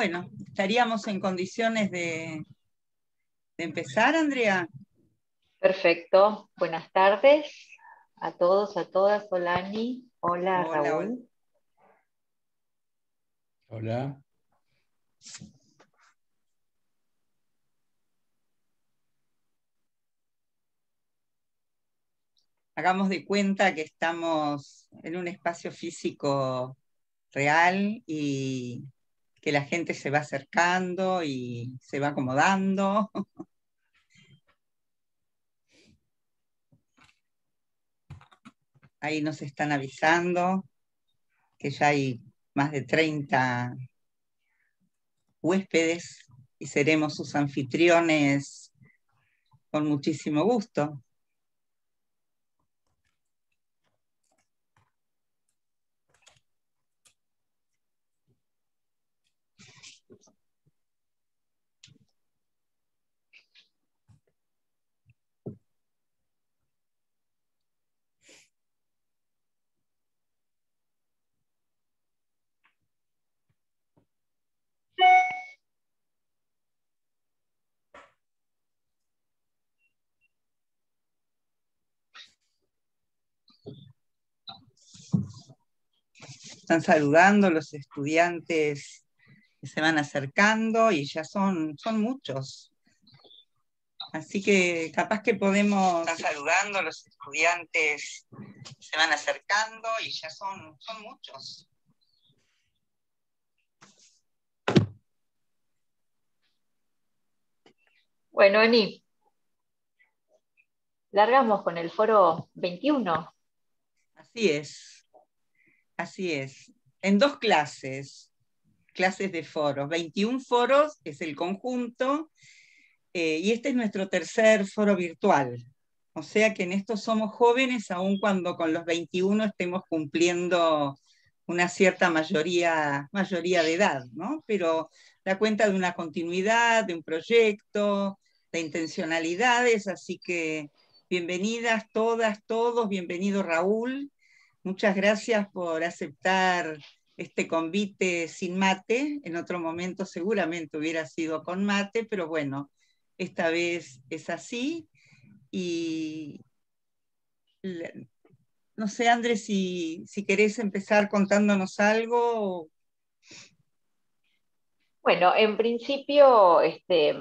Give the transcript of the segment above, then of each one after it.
Bueno, estaríamos en condiciones de, empezar, Andrea. Perfecto. Buenas tardes a todos, a todas. Hola, Ani. Hola, Raúl. Hola. Hagamos de cuenta que estamos en un espacio físico real y que la gente se va acercando y se va acomodando. Ahí nos están avisando que ya hay más de 30 huéspedes y seremos sus anfitriones con muchísimo gusto. Están saludando los estudiantes que se van acercando y ya son, son muchos. Así que capaz que podemos... Están saludando los estudiantes que se van acercando y ya son, son muchos. Bueno, Ani, largamos con el foro 21. Así es, así es. En dos clases, clases de foros. 21 foros es el conjunto eh, y este es nuestro tercer foro virtual. O sea que en esto somos jóvenes, aun cuando con los 21 estemos cumpliendo una cierta mayoría, mayoría de edad, ¿no? Pero da cuenta de una continuidad, de un proyecto, de intencionalidades, así que bienvenidas todas, todos, bienvenido Raúl, muchas gracias por aceptar este convite sin mate, en otro momento seguramente hubiera sido con mate, pero bueno, esta vez es así y no sé, Andrés, si, si querés empezar contándonos algo. Bueno, en principio, este,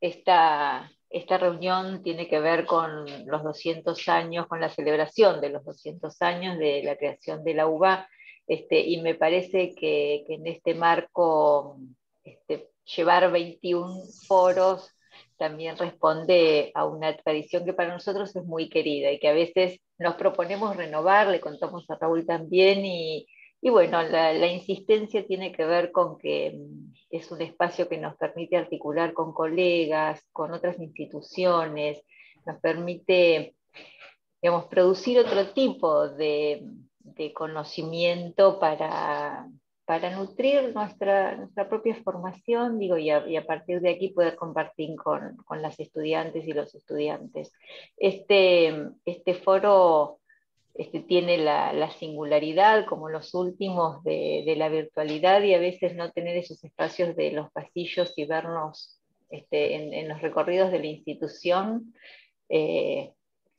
esta, esta reunión tiene que ver con los 200 años, con la celebración de los 200 años de la creación de la UBA, este, y me parece que, en este marco este, llevar 21 foros también responde a una tradición que para nosotros es muy querida y que a veces nos proponemos renovar, le contamos a Raúl también, y, y bueno, la, insistencia tiene que ver con que mm, es un espacio que nos permite articular con colegas, con otras instituciones, nos permite, digamos, producir otro tipo de, conocimiento para, para nutrir nuestra, nuestra, propia formación, digo, y a, partir de aquí poder compartir con, con, las estudiantes y los estudiantes. Este, este foro este, tiene la, singularidad, como los últimos, de, la virtualidad y a veces no tener esos espacios de los pasillos y vernos este, en, los recorridos de la institución, eh,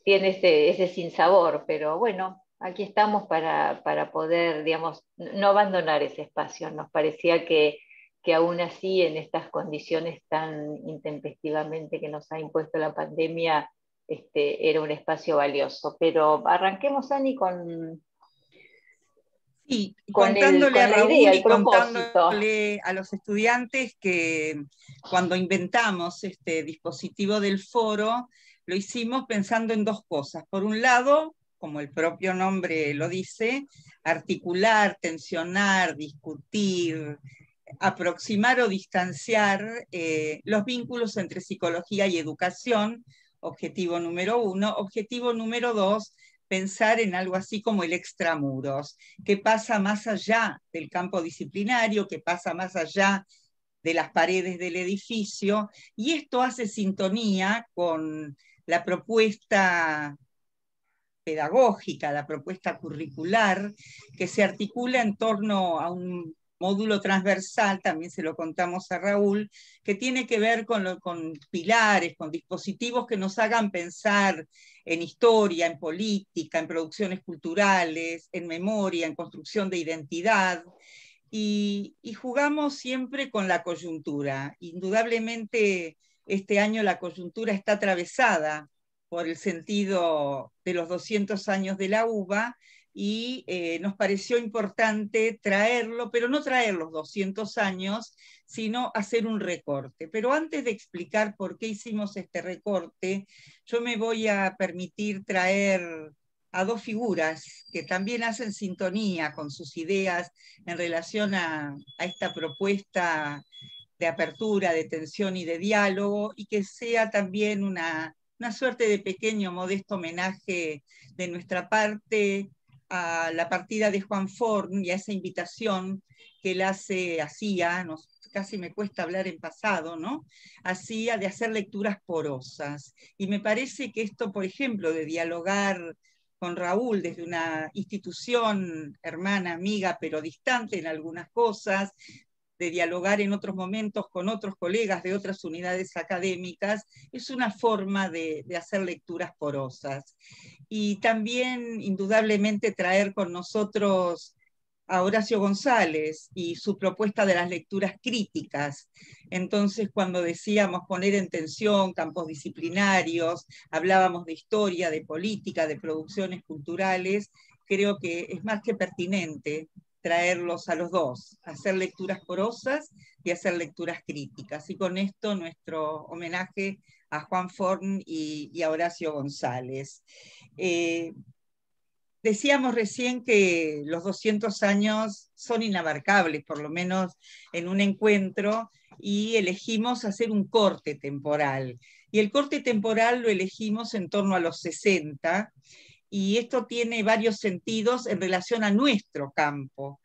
tiene ese, ese sinsabor, pero bueno, aquí estamos para, poder, digamos, no abandonar ese espacio. Nos parecía que, que aún así, en estas condiciones tan intempestivamente que nos ha impuesto la pandemia, este, era un espacio valioso. Pero arranquemos, Ani, con, Sí, contándole a Raúl y contándole a los estudiantes que cuando inventamos este dispositivo del foro, lo hicimos pensando en dos cosas. Por un lado, como el propio nombre lo dice, articular, tensionar, discutir, aproximar o distanciar eh, los vínculos entre psicología y educación objetivo número uno. Objetivo número dos, pensar en algo así como el extramuros, que pasa más allá del campo disciplinario, que pasa más allá de las paredes del edificio, y esto hace sintonía con la propuesta pedagógica, la propuesta curricular, que se articula en torno a un módulo transversal, también se lo contamos a Raúl, que tiene que ver con, con pilares, con dispositivos que nos hagan pensar en historia, en política, en producciones culturales, en memoria, en construcción de identidad. Y, y, jugamos siempre con la coyuntura. Indudablemente este año la coyuntura está atravesada por el sentido de los 200 años de la uva y eh, nos pareció importante traerlo, pero no traer los 200 años, sino hacer un recorte. Pero antes de explicar por qué hicimos este recorte, yo me voy a permitir traer a dos figuras que también hacen sintonía con sus ideas en relación a, a esta propuesta de apertura, de tensión y de diálogo, y que sea también una, una suerte de pequeño, modesto homenaje de nuestra parte a la partida de Juan Forn y a esa invitación que él hace, hacía, nos, casi me cuesta hablar en pasado, ¿no? Hacía de hacer lecturas porosas. Y me parece que esto, por ejemplo, de dialogar con Raúl desde una institución hermana, amiga, pero distante en algunas cosas, de dialogar en otros momentos con otros colegas de otras unidades académicas, es una forma de, hacer lecturas porosas. Y también, indudablemente, traer con nosotros a Horacio González y su propuesta de las lecturas críticas. Entonces, cuando decíamos poner en tensión campos disciplinarios, hablábamos de historia, de política, de producciones culturales, creo que es más que pertinente traerlos a los dos, hacer lecturas porosas y hacer lecturas críticas. Y con esto nuestro homenaje a Juan Forn y, a Horacio González. Eh, decíamos recién que los 200 años son inabarcables, por lo menos en un encuentro, y elegimos hacer un corte temporal. Y el corte temporal lo elegimos en torno a los 60, y esto tiene varios sentidos en relación a nuestro campo.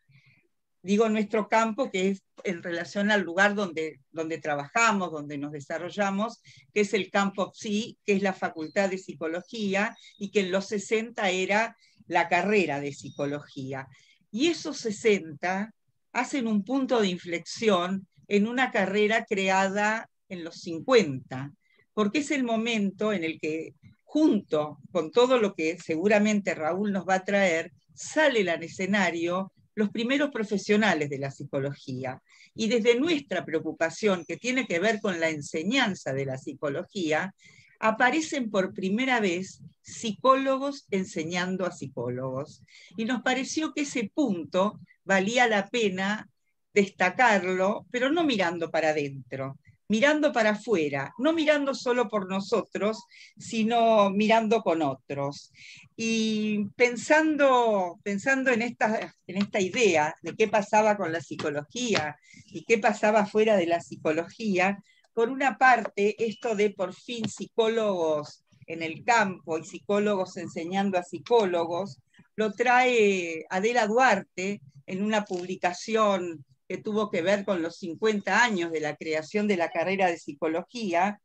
Digo nuestro campo, que es en relación al lugar donde, donde trabajamos, donde nos desarrollamos, que es el campo PSI, que es la Facultad de Psicología, y que en los 60 era la carrera de psicología. Y esos 60 hacen un punto de inflexión en una carrera creada en los 50, porque es el momento en el que junto con todo lo que seguramente Raúl nos va a traer, salen al escenario los primeros profesionales de la psicología. Y desde nuestra preocupación, que tiene que ver con la enseñanza de la psicología, aparecen por primera vez psicólogos enseñando a psicólogos. Y nos pareció que ese punto valía la pena destacarlo, pero no mirando para adentro, mirando para afuera, no mirando solo por nosotros, sino mirando con otros. Y pensando, pensando en, esta, en esta idea de qué pasaba con la psicología y qué pasaba fuera de la psicología, por una parte, esto de por fin psicólogos en el campo y psicólogos enseñando a psicólogos, lo trae Adela Duarte en una publicación que tuvo que ver con los 50 años de la creación de la carrera de psicología,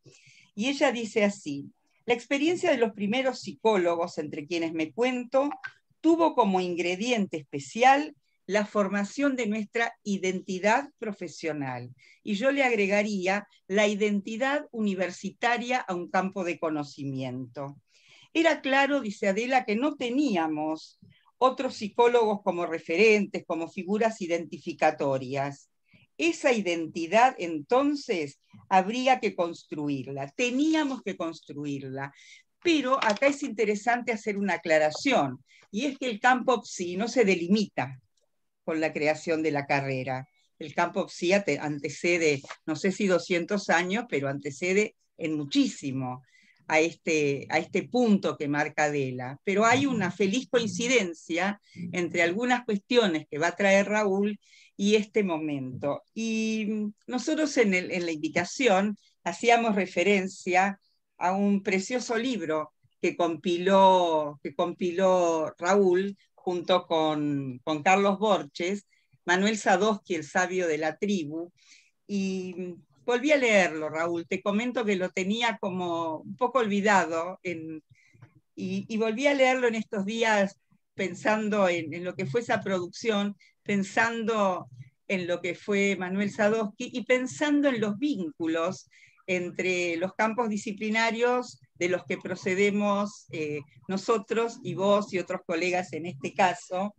y ella dice así, la experiencia de los primeros psicólogos entre quienes me cuento tuvo como ingrediente especial la formación de nuestra identidad profesional. Y yo le agregaría la identidad universitaria a un campo de conocimiento. Era claro, dice Adela, que no teníamos otros psicólogos como referentes, como figuras identificatorias. Esa identidad entonces habría que construirla, teníamos que construirla. Pero acá es interesante hacer una aclaración, y es que el campo PSI no se delimita con la creación de la carrera. El campo PSI antecede, no sé si 200 años, pero antecede en muchísimo a este, a este punto que marca Adela, pero hay una feliz coincidencia entre algunas cuestiones que va a traer Raúl y este momento. Y nosotros en, en la invitación hacíamos referencia a un precioso libro que compiló, que compiló Raúl junto con, con Carlos Borches, Manuel Sadowski, el sabio de la tribu, y volví a leerlo, Raúl. Te comento que lo tenía como un poco olvidado y, volví a leerlo en estos días pensando en, lo que fue esa producción, pensando en lo que fue Manuel Sadowski y pensando en los vínculos entre los campos disciplinarios de los que procedemos eh, nosotros y vos y otros colegas en este caso.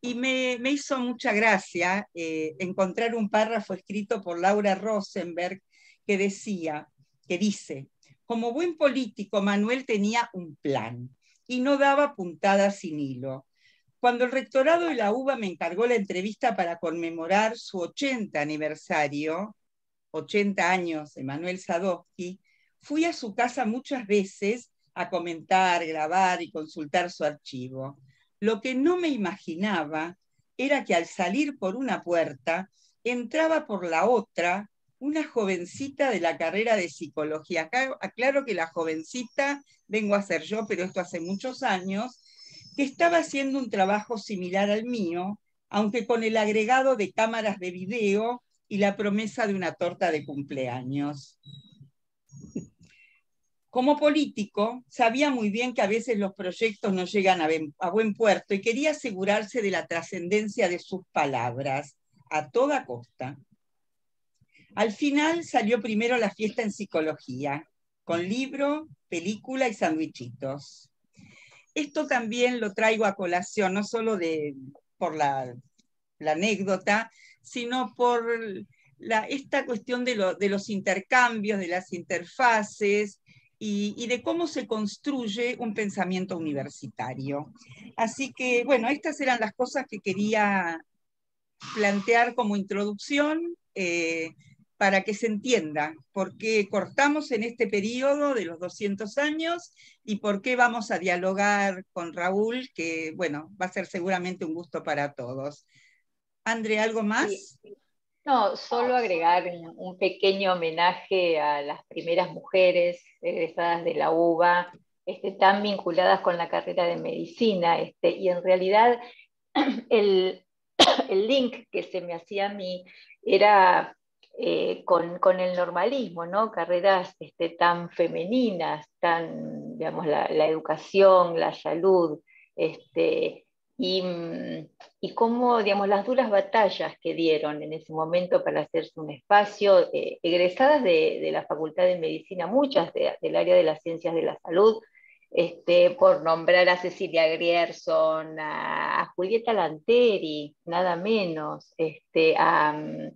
Y me, hizo mucha gracia eh, encontrar un párrafo escrito por Laura Rosenberg que decía, que dice, como buen político, Manuel tenía un plan y no daba puntadas sin hilo. Cuando el rectorado de la UBA me encargó la entrevista para conmemorar su 80 aniversario, 80 años de Manuel Sadowski, Fui a su casa muchas veces a comentar, grabar y consultar su archivo. Lo que no me imaginaba era que al salir por una puerta entraba por la otra una jovencita de la carrera de psicología. Aclaro que la jovencita vengo a ser yo, pero esto hace muchos años, que estaba haciendo un trabajo similar al mío, aunque con el agregado de cámaras de video y la promesa de una torta de cumpleaños como político, sabía muy bien que a veces los proyectos no llegan a, buen puerto y quería asegurarse de la trascendencia de sus palabras a toda costa. Al final salió primero la fiesta en psicología, con libro, película y sandwichitos. Esto también lo traigo a colación, no solo de, por la, anécdota, sino por esta cuestión de, de, los intercambios, de las interfaces, y, de cómo se construye un pensamiento universitario. Así que, bueno, estas eran las cosas que quería plantear como introducción eh, para que se entienda por qué cortamos en este periodo de los 200 años y por qué vamos a dialogar con Raúl, que, bueno, va a ser seguramente un gusto para todos. André, ¿algo más? No, solo agregar un, pequeño homenaje a las primeras mujeres egresadas de la UBA, este, tan vinculadas con la carrera de medicina, este, y en realidad el, link que se me hacía a mí era eh, con, el normalismo, ¿no? Carreras este, tan femeninas, tan, digamos, la, educación, la salud, este, Mm, y, cómo, digamos, las duras batallas que dieron en ese momento para hacerse un espacio, eh, egresadas de, la Facultad de Medicina, muchas del área de las ciencias de la salud, este, por nombrar a Cecilia Grierson, a, Julieta Lanteri, nada menos, este, a, mm,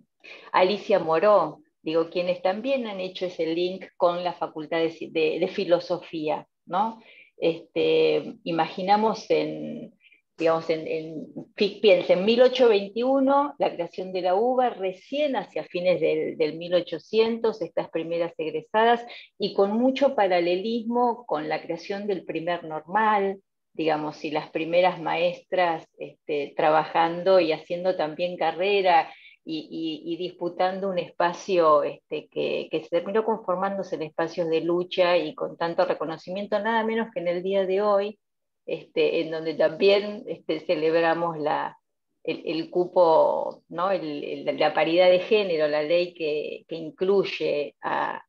Alicia Moró, digo, quienes también han hecho ese link con la Facultad de, de Filosofía, ¿no? Este, imaginamos en, digamos, en, en, en 1821, la creación de la UBA, recién hacia fines del, del, 1800, estas primeras egresadas, y con mucho paralelismo con la creación del primer normal, digamos, y las primeras maestras este, trabajando y haciendo también carrera y, disputando un espacio este, que, que, se terminó conformándose en espacios de lucha y con tanto reconocimiento, nada menos que en el día de hoy, este, en donde también este, celebramos el, cupo, la paridad de género, la ley que, incluye a,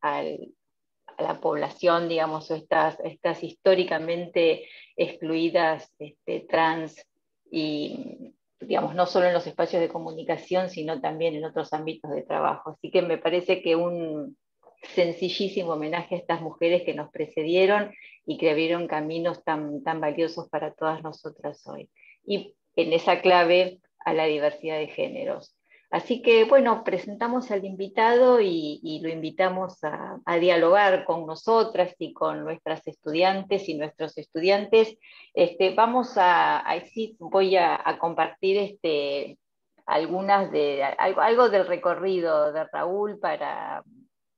la población, digamos, estas, estas históricamente excluidas este, trans y, digamos, no solo en los espacios de comunicación, sino también en otros ámbitos de trabajo. Así que me parece que un, sencillísimo homenaje a estas mujeres que nos precedieron y que abrieron caminos tan, tan valiosos para todas nosotras hoy. Y en esa clave a la diversidad de géneros. Así que, bueno, presentamos al invitado y, lo invitamos a, dialogar con nosotras y con nuestras estudiantes y nuestros estudiantes. Este, vamos a, sí, voy a, compartir este, algunas de, algo, algo, del recorrido de Raúl para,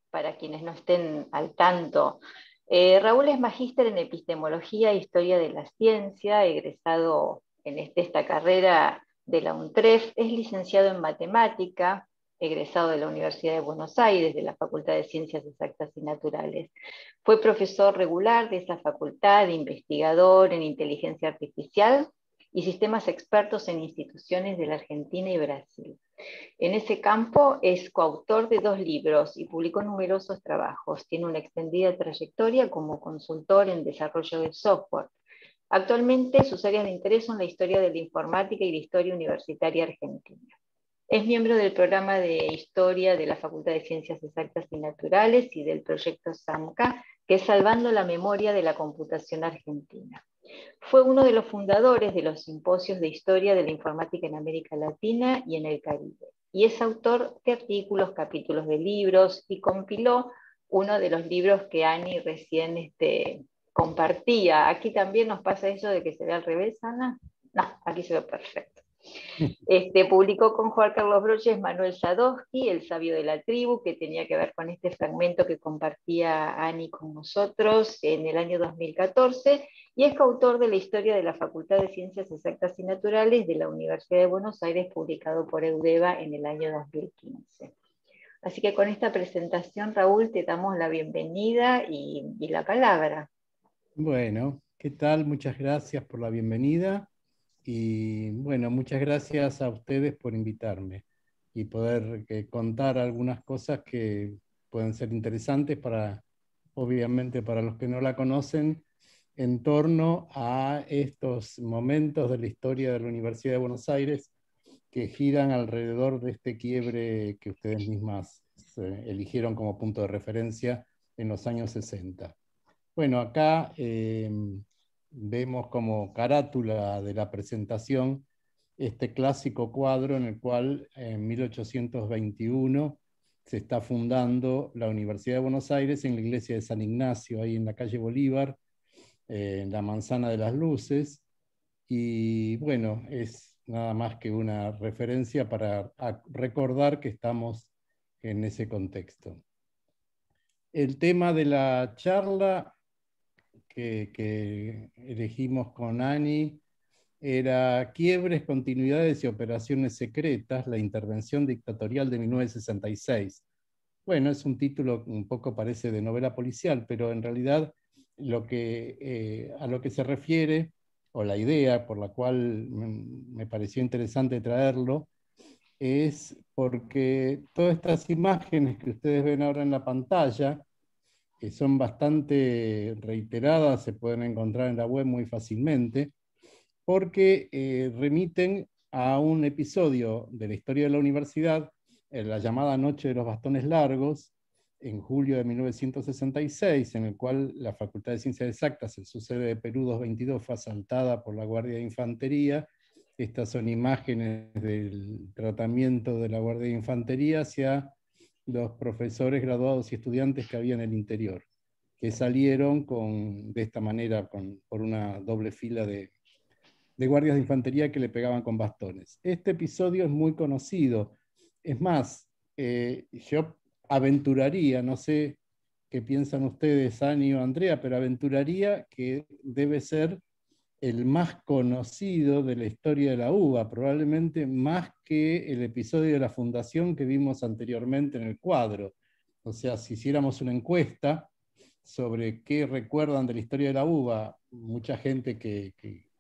para quienes no estén al tanto. Eh, Raúl es magíster en epistemología e historia de la ciencia, egresado en este, esta carrera de la UNTREF, es licenciado en matemática, egresado de la Universidad de Buenos Aires, de la Facultad de Ciencias Exactas y Naturales. Fue profesor regular de esa facultad, investigador en inteligencia artificial y sistemas expertos en instituciones de la Argentina y Brasil. En ese campo es coautor de dos libros y publicó numerosos trabajos. Tiene una extendida trayectoria como consultor en desarrollo de software. Actualmente sus áreas de interés son la historia de la informática y la historia universitaria argentina. Es miembro del programa de Historia de la Facultad de Ciencias Exactas y Naturales y del proyecto SAMCA, que es Salvando la Memoria de la Computación Argentina. Fue uno de los fundadores de los simposios de historia de la informática en América Latina y en el Caribe. Y es autor de artículos, capítulos de libros y compiló uno de los libros que Ani recién este, compartía. Aquí también nos pasa eso de que se ve al revés, Ana. No, aquí se ve perfecto. Este, publicó con Juan Carlos Broches Manuel Sadowski, El sabio de la tribu, que tenía que ver con este fragmento que compartía Ani con nosotros en el año 2014, y es coautor de la historia de la Facultad de Ciencias Exactas y Naturales de la Universidad de Buenos Aires, publicado por Eudeva en el año 2015. Así que con esta presentación, Raúl, te damos la bienvenida y, la palabra. Bueno, ¿qué tal? Muchas gracias por la bienvenida y bueno, muchas gracias a ustedes por invitarme y poder eh, contar algunas cosas que pueden ser interesantes para, obviamente, para los que no la conocen, en torno a estos momentos de la historia de la Universidad de Buenos Aires que giran alrededor de este quiebre que ustedes mismas eligieron como punto de referencia en los años 60. Bueno, acá eh, vemos como carátula de la presentación este clásico cuadro en el cual en 1821 se está fundando la Universidad de Buenos Aires en la iglesia de San Ignacio, ahí en la calle Bolívar, eh, en la Manzana de las Luces. Y bueno, es nada más que una referencia para recordar que estamos en ese contexto. El tema de la charla que, elegimos con Ani era Quiebres, Continuidades y Operaciones Secretas, la intervención dictatorial de 1966. Bueno, es un título un poco parece de novela policial, pero en realidad lo que, eh, a lo que se refiere o la idea por la cual me pareció interesante traerlo, es porque todas estas imágenes que ustedes ven ahora en la pantalla, que son bastante reiteradas, se pueden encontrar en la web muy fácilmente, porque eh, remiten a un episodio de la historia de la universidad, en la llamada Noche de los Bastones Largos, en julio de 1966, en el cual la Facultad de Ciencias Exactas, en su sede de Perú 222, fue asaltada por la Guardia de Infantería. Estas son imágenes del tratamiento de la Guardia de Infantería hacia los profesores graduados y estudiantes que había en el interior, que salieron con, de esta manera con, por una doble fila de, de guardias de infantería que le pegaban con bastones. Este episodio es muy conocido. Es más, eh, yo aventuraría, no sé qué piensan ustedes, Ani o Andrea, pero aventuraría que debe ser el más conocido de la historia de la UBA, probablemente más que el episodio de la fundación que vimos anteriormente en el cuadro. O sea, si hiciéramos una encuesta sobre qué recuerdan de la historia de la UBA, mucha gente que,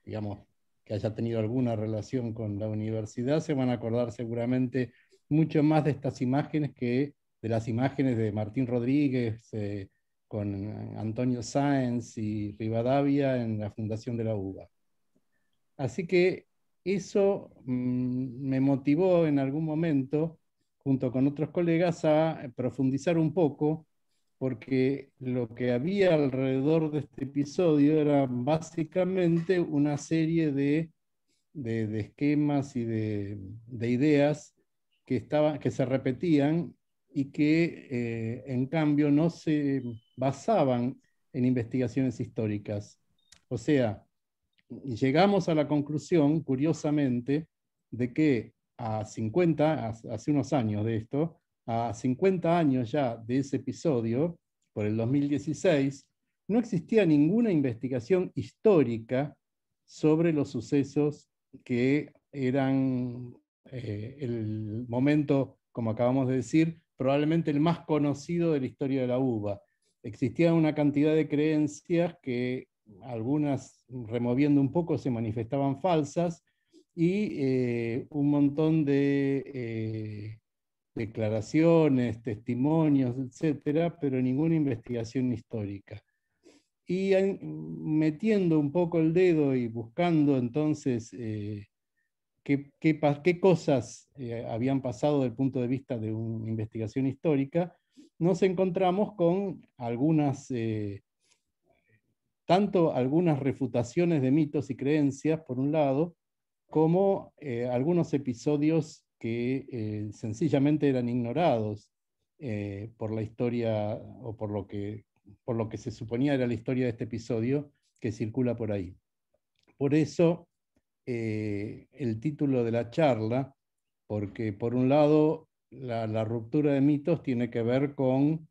digamos, que haya tenido alguna relación con la universidad se van a acordar seguramente mucho más de estas imágenes que de las imágenes de Martín Rodríguez eh, con Antonio Sáenz y Rivadavia en la fundación de la UBA. Así que eso mm, me motivó en algún momento, junto con otros colegas, a profundizar un poco, porque lo que había alrededor de este episodio era básicamente una serie de, de, esquemas y de, de ideas que, estaban, que se repetían y que eh, en cambio no se basaban en investigaciones históricas. O sea, llegamos a la conclusión, curiosamente, de que a 50, hace unos años de esto, a 50 años ya de ese episodio, por el 2016, no existía ninguna investigación histórica sobre los sucesos que eran eh, el momento, como acabamos de decir, probablemente el más conocido de la historia de la uva. Existía una cantidad de creencias que algunas removiendo un poco se manifestaban falsas y eh, un montón de eh, declaraciones, testimonios, etcétera, pero ninguna investigación histórica. Y metiendo un poco el dedo y buscando entonces eh, qué, cosas eh, habían pasado desde el punto de vista de una investigación histórica, nos encontramos con algunas, eh, tanto algunas refutaciones de mitos y creencias, por un lado, como eh, algunos episodios que sencillamente eran ignorados por la historia o por lo, que, por lo que se suponía era la historia de este episodio que circula por ahí. Por eso, eh, el título de la charla, porque por un lado la, ruptura de mitos tiene que ver con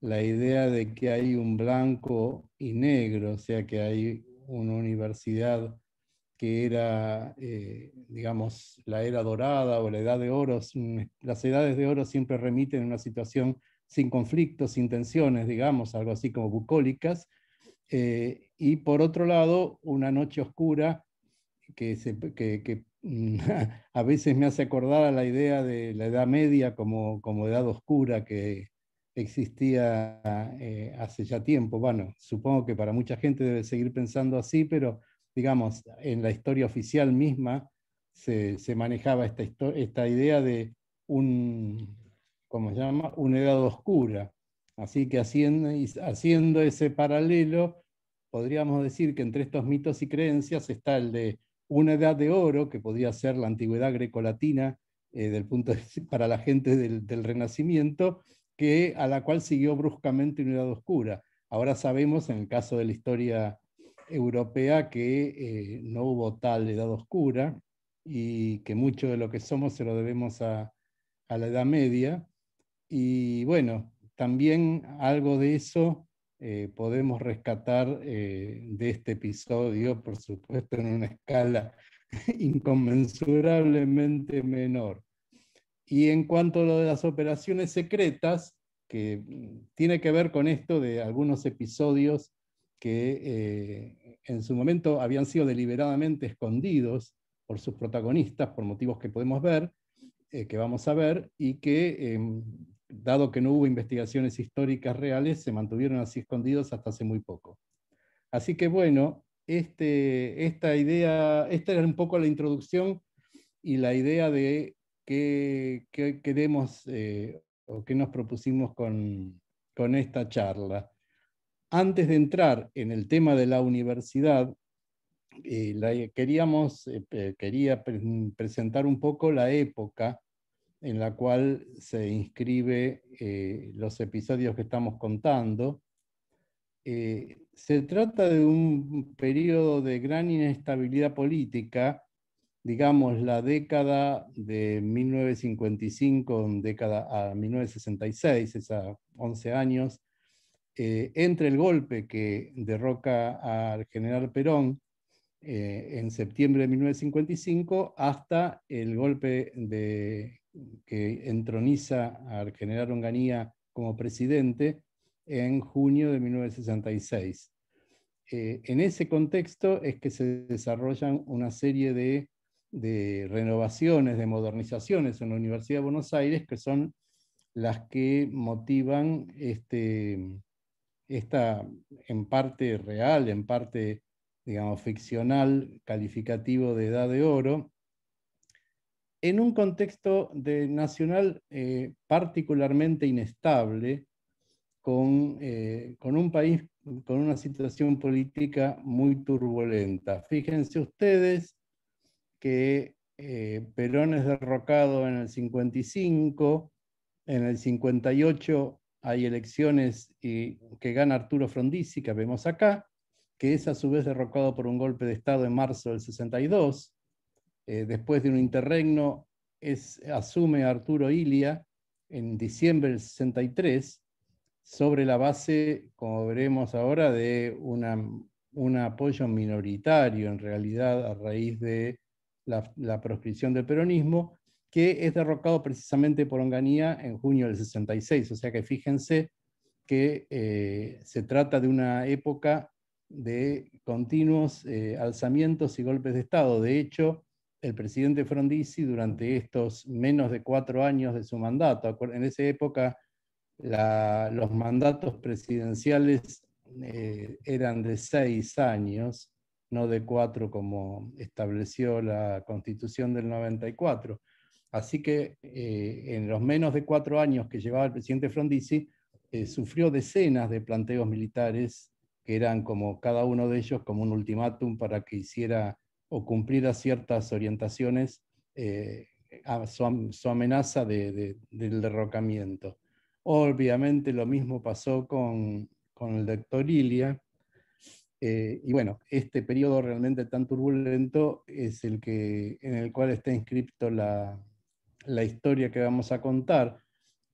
la idea de que hay un blanco y negro, o sea que hay una universidad que era, eh, digamos, la era dorada o la edad de oro. Las edades de oro siempre remiten a una situación sin conflictos, sin tensiones, digamos, algo así como bucólicas. Eh, y por otro lado, una noche oscura que, mm, a veces me hace acordar a la idea de la Edad Media como, como edad oscura que existía eh, hace ya tiempo. Bueno, supongo que para mucha gente debe seguir pensando así, pero digamos, en la historia oficial misma se, manejaba esta, esta idea de un, ¿cómo se llama? Una edad oscura. Así que haciendo, haciendo ese paralelo, podríamos decir que entre estos mitos y creencias está el de una edad de oro, que podría ser la antigüedad grecolatina eh, para la gente del, Renacimiento, que, a la cual siguió bruscamente una edad oscura. Ahora sabemos, en el caso de la historia europea, que eh, no hubo tal edad oscura y que mucho de lo que somos se lo debemos a, a la Edad Media. Y bueno, también algo de eso eh, podemos rescatar eh, de este episodio, por supuesto en una escala inconmensurablemente menor. Y en cuanto a lo de las operaciones secretas, que mm, tiene que ver con esto de algunos episodios que eh, en su momento habían sido deliberadamente escondidos por sus protagonistas, por motivos que podemos ver, que vamos a ver, y que em, dado que no hubo investigaciones históricas reales, se mantuvieron así escondidos hasta hace muy poco. Así que bueno, este, esta idea, esta era un poco la introducción y la idea de qué, queremos eh, o qué nos propusimos con, esta charla. Antes de entrar en el tema de la universidad, eh, queríamos, eh, quería presentar un poco la época en la cual se inscribe eh, los episodios que estamos contando. Eh, se trata de un periodo de gran inestabilidad política, digamos la década de 1955, década a 1966, esos 11 años, eh, entre el golpe que derroca al general Perón en septiembre de 1955 hasta el golpe de que entroniza al general Onganía como presidente en junio de 1966. Eh, en ese contexto es que se desarrollan una serie de, renovaciones, de modernizaciones en la Universidad de Buenos Aires, que son las que motivan este, esta, en parte real, en parte, digamos, ficcional, calificativo de edad de oro, en un contexto nacional eh, particularmente inestable, con, eh, con, un país con una situación política muy turbulenta. Fíjense ustedes que eh, Perón es derrocado en el 55, en el 58 hay elecciones y, que gana Arturo Frondizi, que vemos acá, que es a su vez derrocado por un golpe de Estado en marzo del 62. Eh, después de un interregno, asume Arturo Ilia en diciembre del 63, sobre la base, como veremos ahora, de un apoyo minoritario, en realidad, a raíz de la, proscripción del peronismo, que es derrocado precisamente por Onganía en junio del 66. O sea que fíjense que eh, se trata de una época de continuos eh, alzamientos y golpes de Estado. De hecho, el presidente Frondizi durante estos menos de cuatro años de su mandato. En esa época los mandatos presidenciales eh, eran de seis años no de cuatro como estableció la constitución del 94. Así que eh, en los menos de cuatro años que llevaba el presidente Frondizi, eh, sufrió decenas de planteos militares que eran como cada uno de ellos como un ultimátum para que hiciera o cumpliera ciertas orientaciones eh, a su, amenaza del derrocamiento. Obviamente lo mismo pasó con, el doctor Ilia, eh, y bueno, este periodo realmente tan turbulento es el que, en el cual está inscripto la, la historia que vamos a contar.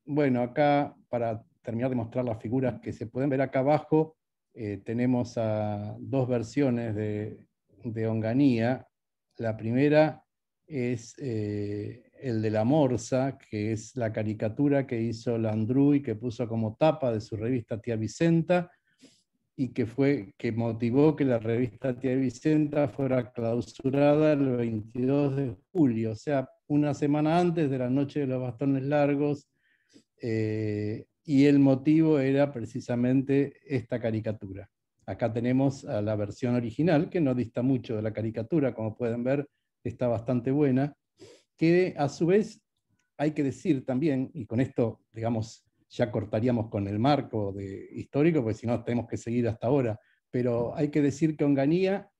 Bueno, acá para terminar de mostrar las figuras que se pueden ver acá abajo, eh, tenemos dos versiones de, de, Onganía. La primera es eh, el de la Morsa, que es la caricatura que hizo Landru y que puso como tapa de su revista Tía Vicenta, y que, fue, que motivó que la revista Tía Vicenta fuera clausurada el 22 de julio, o sea, una semana antes de la Noche de los Bastones Largos, eh, y el motivo era precisamente esta caricatura. Acá tenemos a la versión original, que no dista mucho de la caricatura, como pueden ver, está bastante buena, que a su vez hay que decir también, y con esto, digamos, ya cortaríamos con el marco de, histórico, porque si no tenemos que seguir hasta ahora, pero hay que decir que Onganía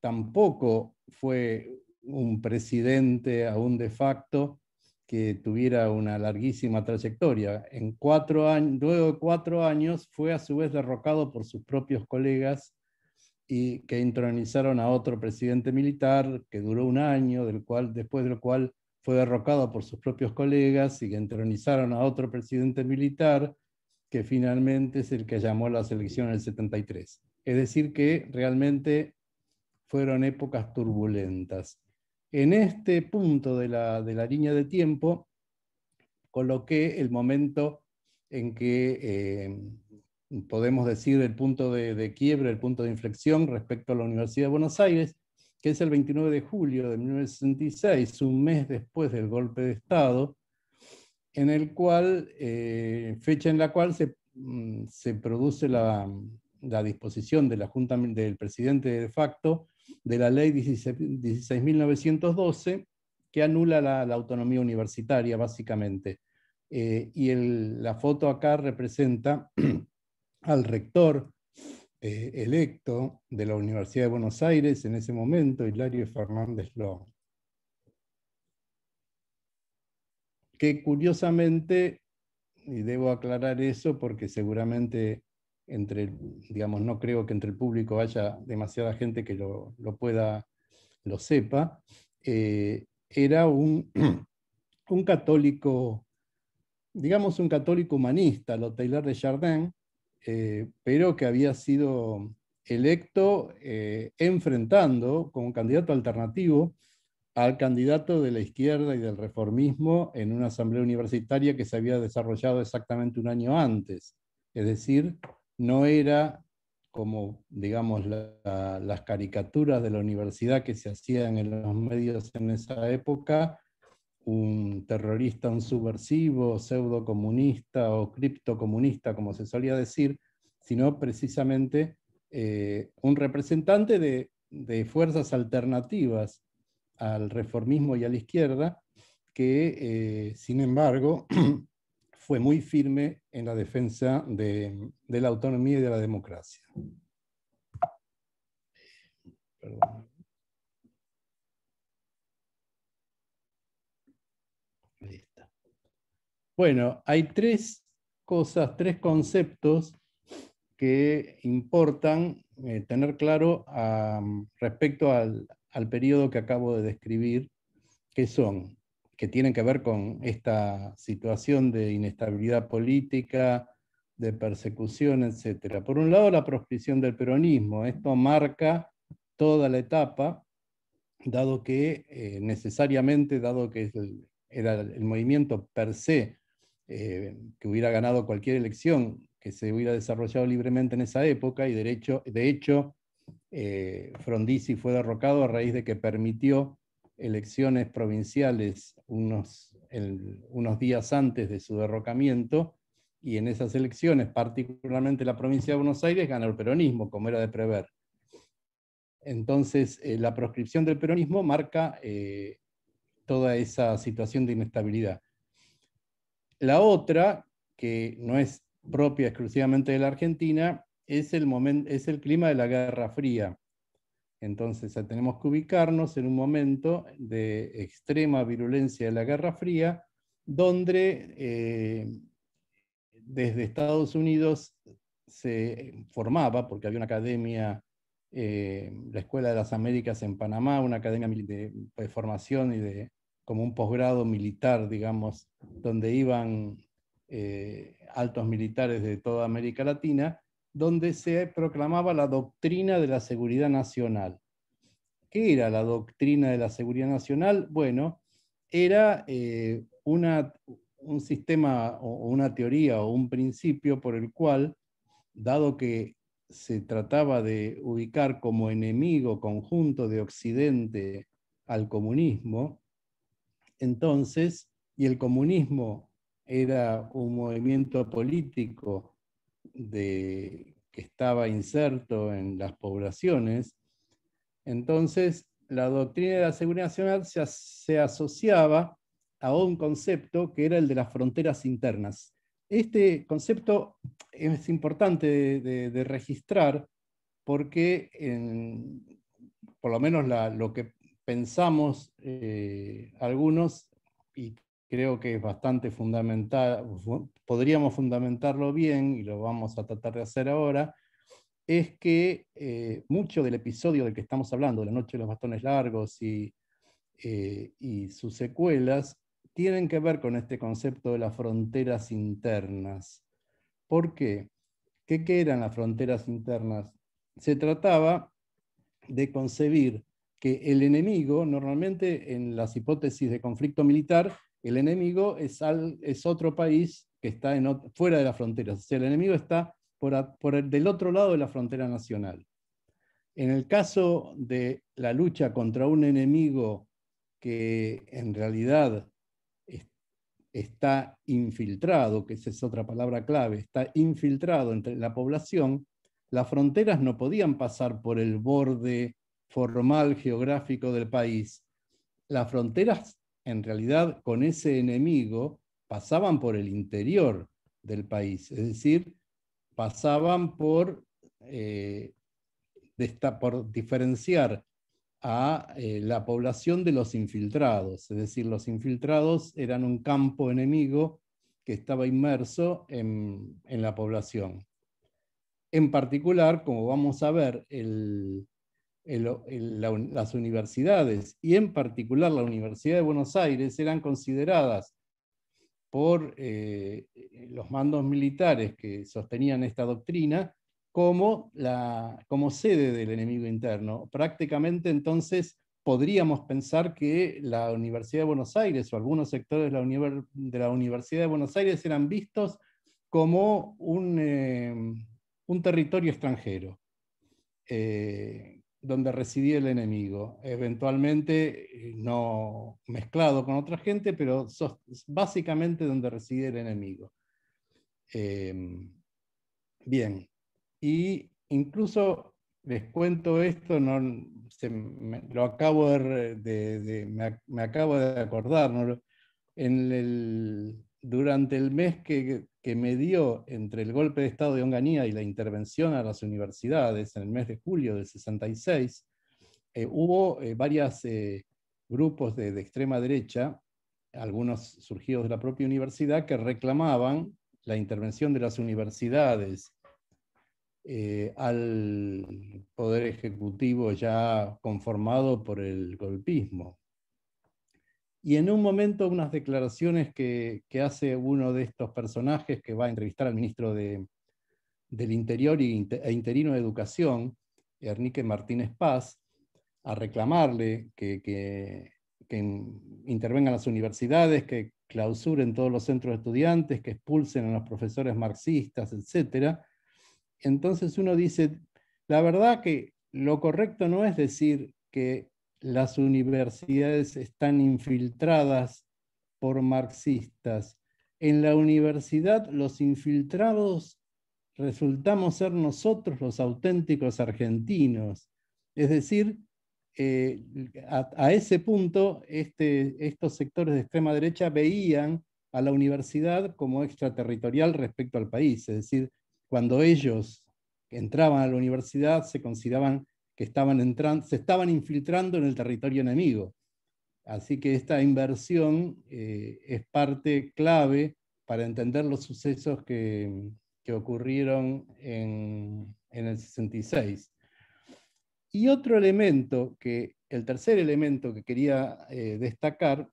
tampoco fue un presidente aún de facto que tuviera una larguísima trayectoria. En cuatro años, luego de cuatro años fue a su vez derrocado por sus propios colegas y que intronizaron a otro presidente militar que duró un año, del cual, después del cual fue derrocado por sus propios colegas y que entronizaron a otro presidente militar que finalmente es el que llamó a la selección en el 73. Es decir, que realmente fueron épocas turbulentas. En este punto de la, línea de tiempo coloqué el momento en que eh, podemos decir el punto de, quiebre, el punto de inflexión respecto a la Universidad de Buenos Aires, que es el 29 de julio de 1966, un mes después del golpe de Estado, en el cual, eh, fecha en la cual se, mm, produce la, la, disposición de la Junta del presidente de facto de la ley 16.912 que anula la, autonomía universitaria, básicamente. Eh, y la foto acá representa al rector eh, electo de la Universidad de Buenos Aires en ese momento, Hilario Fernández Ló. Que curiosamente, y debo aclarar eso porque seguramente entre, digamos, no creo que entre el público haya demasiada gente que lo, pueda, lo sepa, eh, era un, un, católico, digamos un católico humanista, lo Taylor de Chardin, eh, pero que había sido electo eh, enfrentando como candidato alternativo al candidato de la izquierda y del reformismo en una asamblea universitaria que se había desarrollado exactamente un año antes. Es decir, no era como, digamos, las caricaturas de la universidad que se hacían en los medios en esa época, un terrorista, un subversivo, pseudo comunista o criptocomunista, como se solía decir, sino precisamente eh, un representante de, fuerzas alternativas al reformismo y a la izquierda, que, eh, sin embargo, fue muy firme en la defensa de, la autonomía y de la democracia. Bueno, hay tres cosas, tres conceptos que importan eh, tener claro respecto al, al periodo que acabo de describir, que son que tienen que ver con esta situación de inestabilidad política, de persecución, etc. Por un lado, la proscripción del peronismo. Esto marca toda la etapa, dado que eh, necesariamente, dado que era el movimiento per se eh, que hubiera ganado cualquier elección que se hubiera desarrollado libremente en esa época, y de hecho, de hecho eh, Frondizi fue derrocado a raíz de que permitió elecciones provinciales unos, unos días antes de su derrocamiento, y en esas elecciones, particularmente la provincia de Buenos Aires, ganó el peronismo, como era de prever. Entonces, eh, la proscripción del peronismo marca eh, toda esa situación de inestabilidad. La otra, que no es propia exclusivamente de la Argentina, es el, es el clima de la Guerra Fría. Entonces tenemos que ubicarnos en un momento de extrema virulencia de la Guerra Fría, donde eh, desde Estados Unidos se formaba, porque había una academia, eh, la Escuela de las Américas en Panamá, una academia de, formación y de como un posgrado militar, digamos, donde iban eh, altos militares de toda América Latina, donde se proclamaba la doctrina de la seguridad nacional. ¿Qué era la doctrina de la seguridad nacional? Bueno, era eh, una, un sistema o una teoría o un principio por el cual, dado que se trataba de ubicar como enemigo conjunto de Occidente al comunismo, entonces, y el comunismo era un movimiento político de, que estaba inserto en las poblaciones, entonces la doctrina de la seguridad nacional se, asociaba a un concepto que era el de las fronteras internas. Este concepto es importante de, registrar porque por lo menos lo que pensamos eh, algunos, y creo que es bastante fundamental, podríamos fundamentarlo bien, y lo vamos a tratar de hacer ahora, es que eh, mucho del episodio del que estamos hablando, La Noche de los Bastones Largos y, eh, y sus secuelas, tienen que ver con este concepto de las fronteras internas. ¿Por qué? ¿Qué, qué eran las fronteras internas? Se trataba de concebir que el enemigo, normalmente en las hipótesis de conflicto militar, el enemigo es, otro país que está fuera de las fronteras. El enemigo está por, por el, del otro lado de la frontera nacional. En el caso de la lucha contra un enemigo que en realidad está infiltrado, que esa es otra palabra clave, está infiltrado entre la población, las fronteras no podían pasar por el borde formal geográfico del país. Las fronteras en realidad con ese enemigo pasaban por el interior del país, es decir, pasaban por, eh, por diferenciar a eh, la población de los infiltrados, es decir, los infiltrados eran un campo enemigo que estaba inmerso en, la población. En particular, como vamos a ver, el, las universidades y en particular la Universidad de Buenos Aires eran consideradas por eh, los mandos militares que sostenían esta doctrina como, la, como sede del enemigo interno. Prácticamente entonces podríamos pensar que la Universidad de Buenos Aires o algunos sectores de la, Universidad de Buenos Aires eran vistos como un, eh, un territorio extranjero. Eh, donde residía el enemigo, eventualmente eh, no mezclado con otra gente, pero básicamente donde residía el enemigo. Em, bien, y incluso les cuento esto, no, me, lo acabo de, me, acabo de acordar, durante el mes que, que me dio entre el golpe de Estado de Onganía y la intervención a las universidades en el mes de julio del 66, eh, hubo eh, varios eh, grupos de, extrema derecha, algunos surgidos de la propia universidad, que reclamaban la intervención de las universidades al poder ejecutivo ya conformado por el golpismo. Y en un momento unas declaraciones que, hace uno de estos personajes que va a entrevistar al ministro de, del Interior e interino de Educación, Ernique Martínez Paz, a reclamarle que, que, intervengan las universidades, que clausuren todos los centros de estudiantes, que expulsen a los profesores marxistas, etc. Entonces uno dice, la verdad que lo correcto no es decir que las universidades están infiltradas por marxistas. En la universidad los infiltrados resultamos ser nosotros los auténticos argentinos. Es decir, eh, a, ese punto este, estos sectores de extrema derecha veían a la universidad como extraterritorial respecto al país, es decir, cuando ellos entraban a la universidad se consideraban que estaban se estaban infiltrando en el territorio enemigo. Así que esta inversión eh, es parte clave para entender los sucesos que, ocurrieron en, el 66. Y otro elemento, que, el tercer elemento que quería eh, destacar,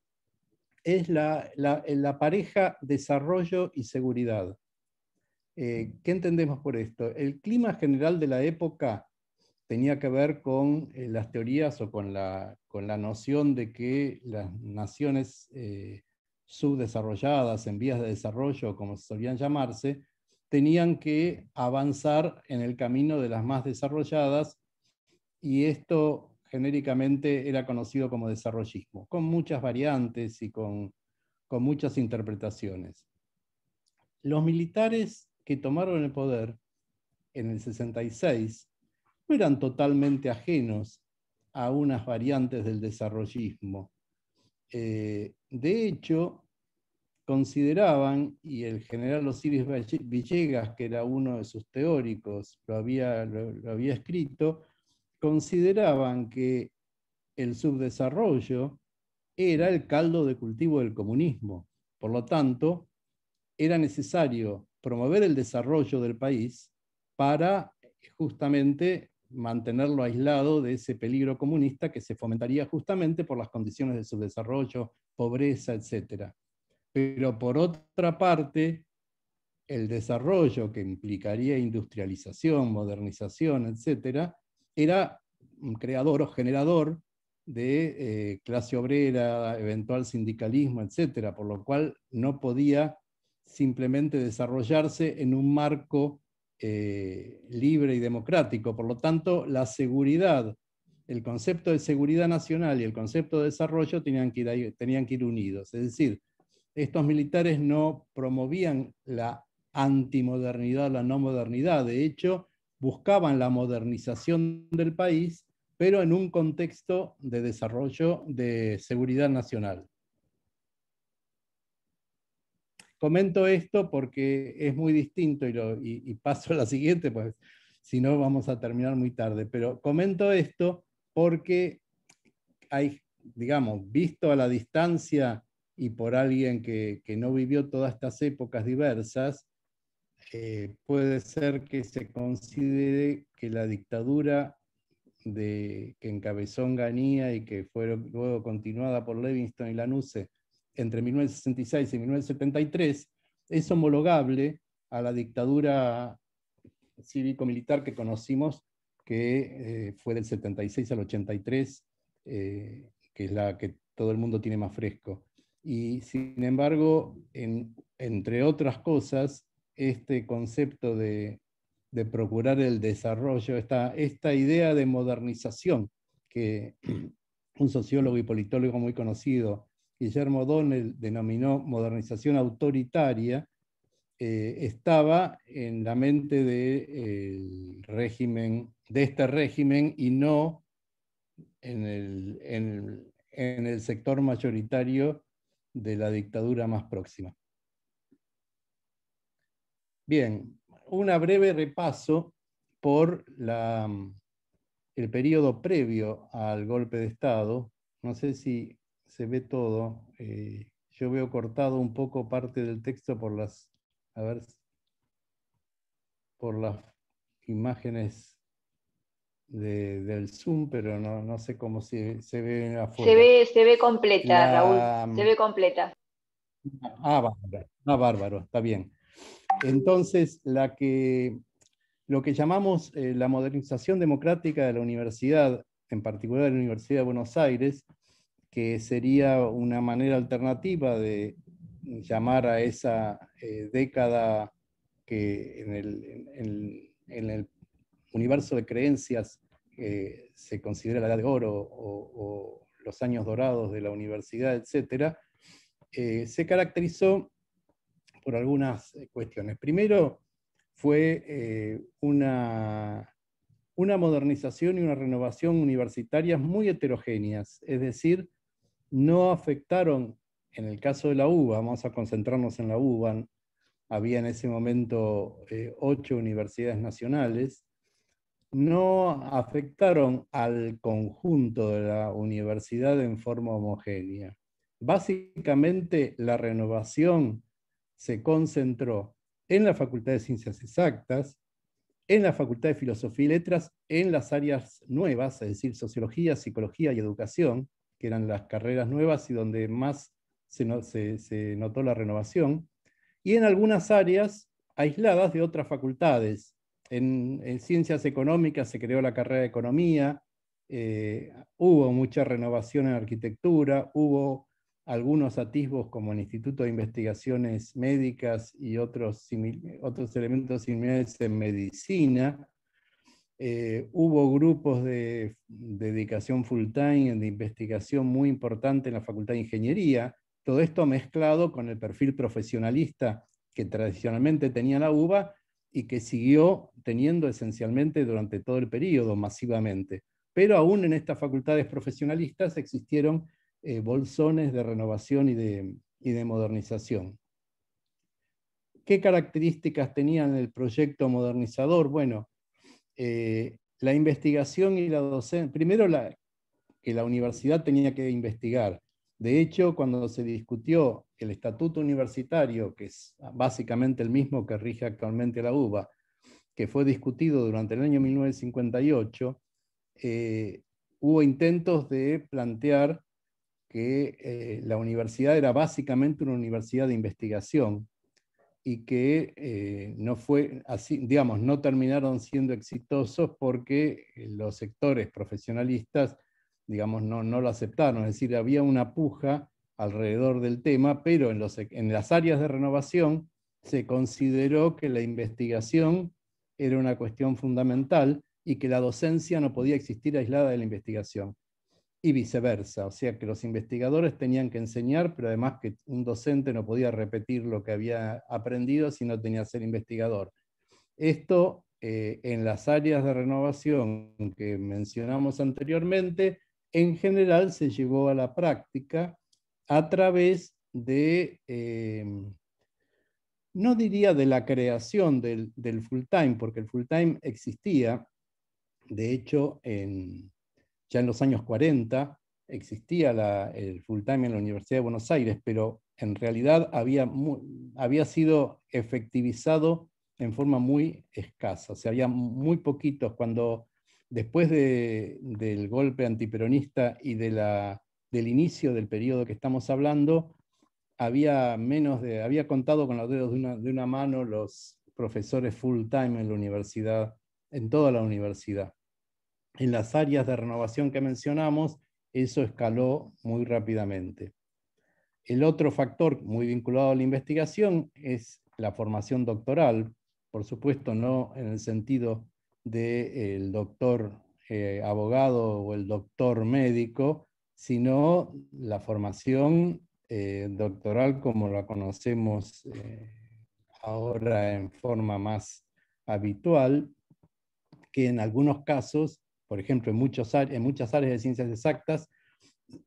es la, pareja desarrollo y seguridad. Eh, ¿Qué entendemos por esto? El clima general de la época tenía que ver con eh, las teorías o con la, con la, noción de que las naciones eh, subdesarrolladas, en vías de desarrollo, como solían llamarse, tenían que avanzar en el camino de las más desarrolladas y esto genéricamente era conocido como desarrollismo, con muchas variantes y con, con muchas interpretaciones. Los militares que tomaron el poder en el 66 eran totalmente ajenos a unas variantes del desarrollismo. Eh, de hecho, consideraban, y el general Osiris Villegas, que era uno de sus teóricos, lo había, lo había escrito, consideraban que el subdesarrollo era el caldo de cultivo del comunismo. Por lo tanto, era necesario promover el desarrollo del país para justamente mantenerlo aislado de ese peligro comunista que se fomentaría justamente por las condiciones de su desarrollo, pobreza, etc. Pero por otra parte, el desarrollo que implicaría industrialización, modernización, etc., era un creador o generador de eh, clase obrera, eventual sindicalismo, etc., por lo cual no podía simplemente desarrollarse en un marco eh, libre y democrático. Por lo tanto, la seguridad, el concepto de seguridad nacional y el concepto de desarrollo tenían que ir, tenían que ir unidos. Es decir, estos militares no promovían la antimodernidad, la no modernidad. De hecho, buscaban la modernización del país, pero en un contexto de desarrollo de seguridad nacional. Comento esto porque es muy distinto y, paso a la siguiente, pues si no vamos a terminar muy tarde, pero comento esto porque hay, digamos, visto a la distancia y por alguien que, no vivió todas estas épocas diversas, eh, puede ser que se considere que la dictadura de, que encabezó Ganía y que fue luego continuada por Levingston y Lanusse entre 1966 y 1973 es homologable a la dictadura cívico-militar que conocimos, que eh, fue del 76 al 83, eh, que es la que todo el mundo tiene más fresco. Y sin embargo, entre otras cosas, este concepto de, procurar el desarrollo, esta, esta idea de modernización que un sociólogo y politólogo muy conocido, Guillermo O'Donnell denominó modernización autoritaria, eh, estaba en la mente de, régimen, de este régimen y no en el, sector mayoritario de la dictadura más próxima. Bien, un breve repaso por el periodo previo al golpe de Estado. No sé si se ve todo. Eh, yo veo cortado un poco parte del texto por las, a ver, por las imágenes del Zoom, pero no, sé cómo se, se ve afuera. Se ve, se ve completa, Raúl, se ve completa. Ah, bárbaro, ah, bárbaro, está bien. Entonces, la que, lo que llamamos eh, la modernización democrática de la universidad, en particular de la Universidad de Buenos Aires, que sería una manera alternativa de llamar a esa eh, década que en el, universo de creencias eh, se considera la edad de oro o, los años dorados de la universidad, etc., eh, se caracterizó por algunas cuestiones. Primero, fue una, una modernización y una renovación universitarias muy heterogéneas, es decir, no afectaron, en el caso de la UBA, vamos a concentrarnos en la UBA, había en ese momento eh, ocho universidades nacionales, no afectaron al conjunto de la universidad en forma homogénea. Básicamente la renovación se concentró en la Facultad de Ciencias Exactas, en la Facultad de Filosofía y Letras, en las áreas nuevas, es decir, Sociología, Psicología y Educación, que eran las carreras nuevas y donde más se, notó la renovación, y en algunas áreas aisladas de otras facultades. En, Ciencias Económicas se creó la carrera de Economía, eh, hubo mucha renovación en Arquitectura, hubo algunos atisbos como el Instituto de Investigaciones Médicas y otros, otros elementos similares en medicina. Eh, hubo grupos de, dedicación full time, de investigación muy importante en la Facultad de Ingeniería. Todo esto mezclado con el perfil profesionalista que tradicionalmente tenía la UBA y que siguió teniendo esencialmente durante todo el periodo masivamente. Pero aún en estas facultades profesionalistas existieron eh, bolsones de renovación y de, modernización. ¿Qué características tenían el proyecto modernizador? Bueno, eh, la investigación y la docencia, primero que la universidad tenía que investigar. De hecho, cuando se discutió el estatuto universitario, que es básicamente el mismo que rige actualmente la UBA, que fue discutido durante el año 1958, eh, hubo intentos de plantear que eh, la universidad era básicamente una universidad de investigación y que eh, no fue así, digamos, no terminaron siendo exitosos porque eh, los sectores profesionalistas, digamos, no, no lo aceptaron. Es decir, había una puja alrededor del tema, pero en, los, en las áreas de renovación se consideró que la investigación era una cuestión fundamental y que la docencia no podía existir aislada de la investigación y viceversa. O sea que los investigadores tenían que enseñar, pero además que un docente no podía repetir lo que había aprendido si no tenía que ser investigador. Esto eh, en las áreas de renovación que mencionamos anteriormente, en general se llevó a la práctica a través de, eh, no diría de la creación del, del full time, porque el full time existía, de hecho, en, ya en los años 40 existía el full time en la Universidad de Buenos Aires, pero en realidad había, había sido efectivizado en forma muy escasa. O sea, había muy poquitos cuando después del golpe antiperonista y de la, del inicio del periodo que estamos hablando, había menos de, había contado con los dedos de una mano los profesores full time en la universidad, en toda la universidad en las áreas de renovación que mencionamos, eso escaló muy rápidamente. El otro factor muy vinculado a la investigación es la formación doctoral, por supuesto no en el sentido del doctor eh, abogado o el doctor médico, sino la formación eh, doctoral como la conocemos eh, ahora en forma más habitual, que en algunos casos por ejemplo, en, muchas áreas de ciencias exactas,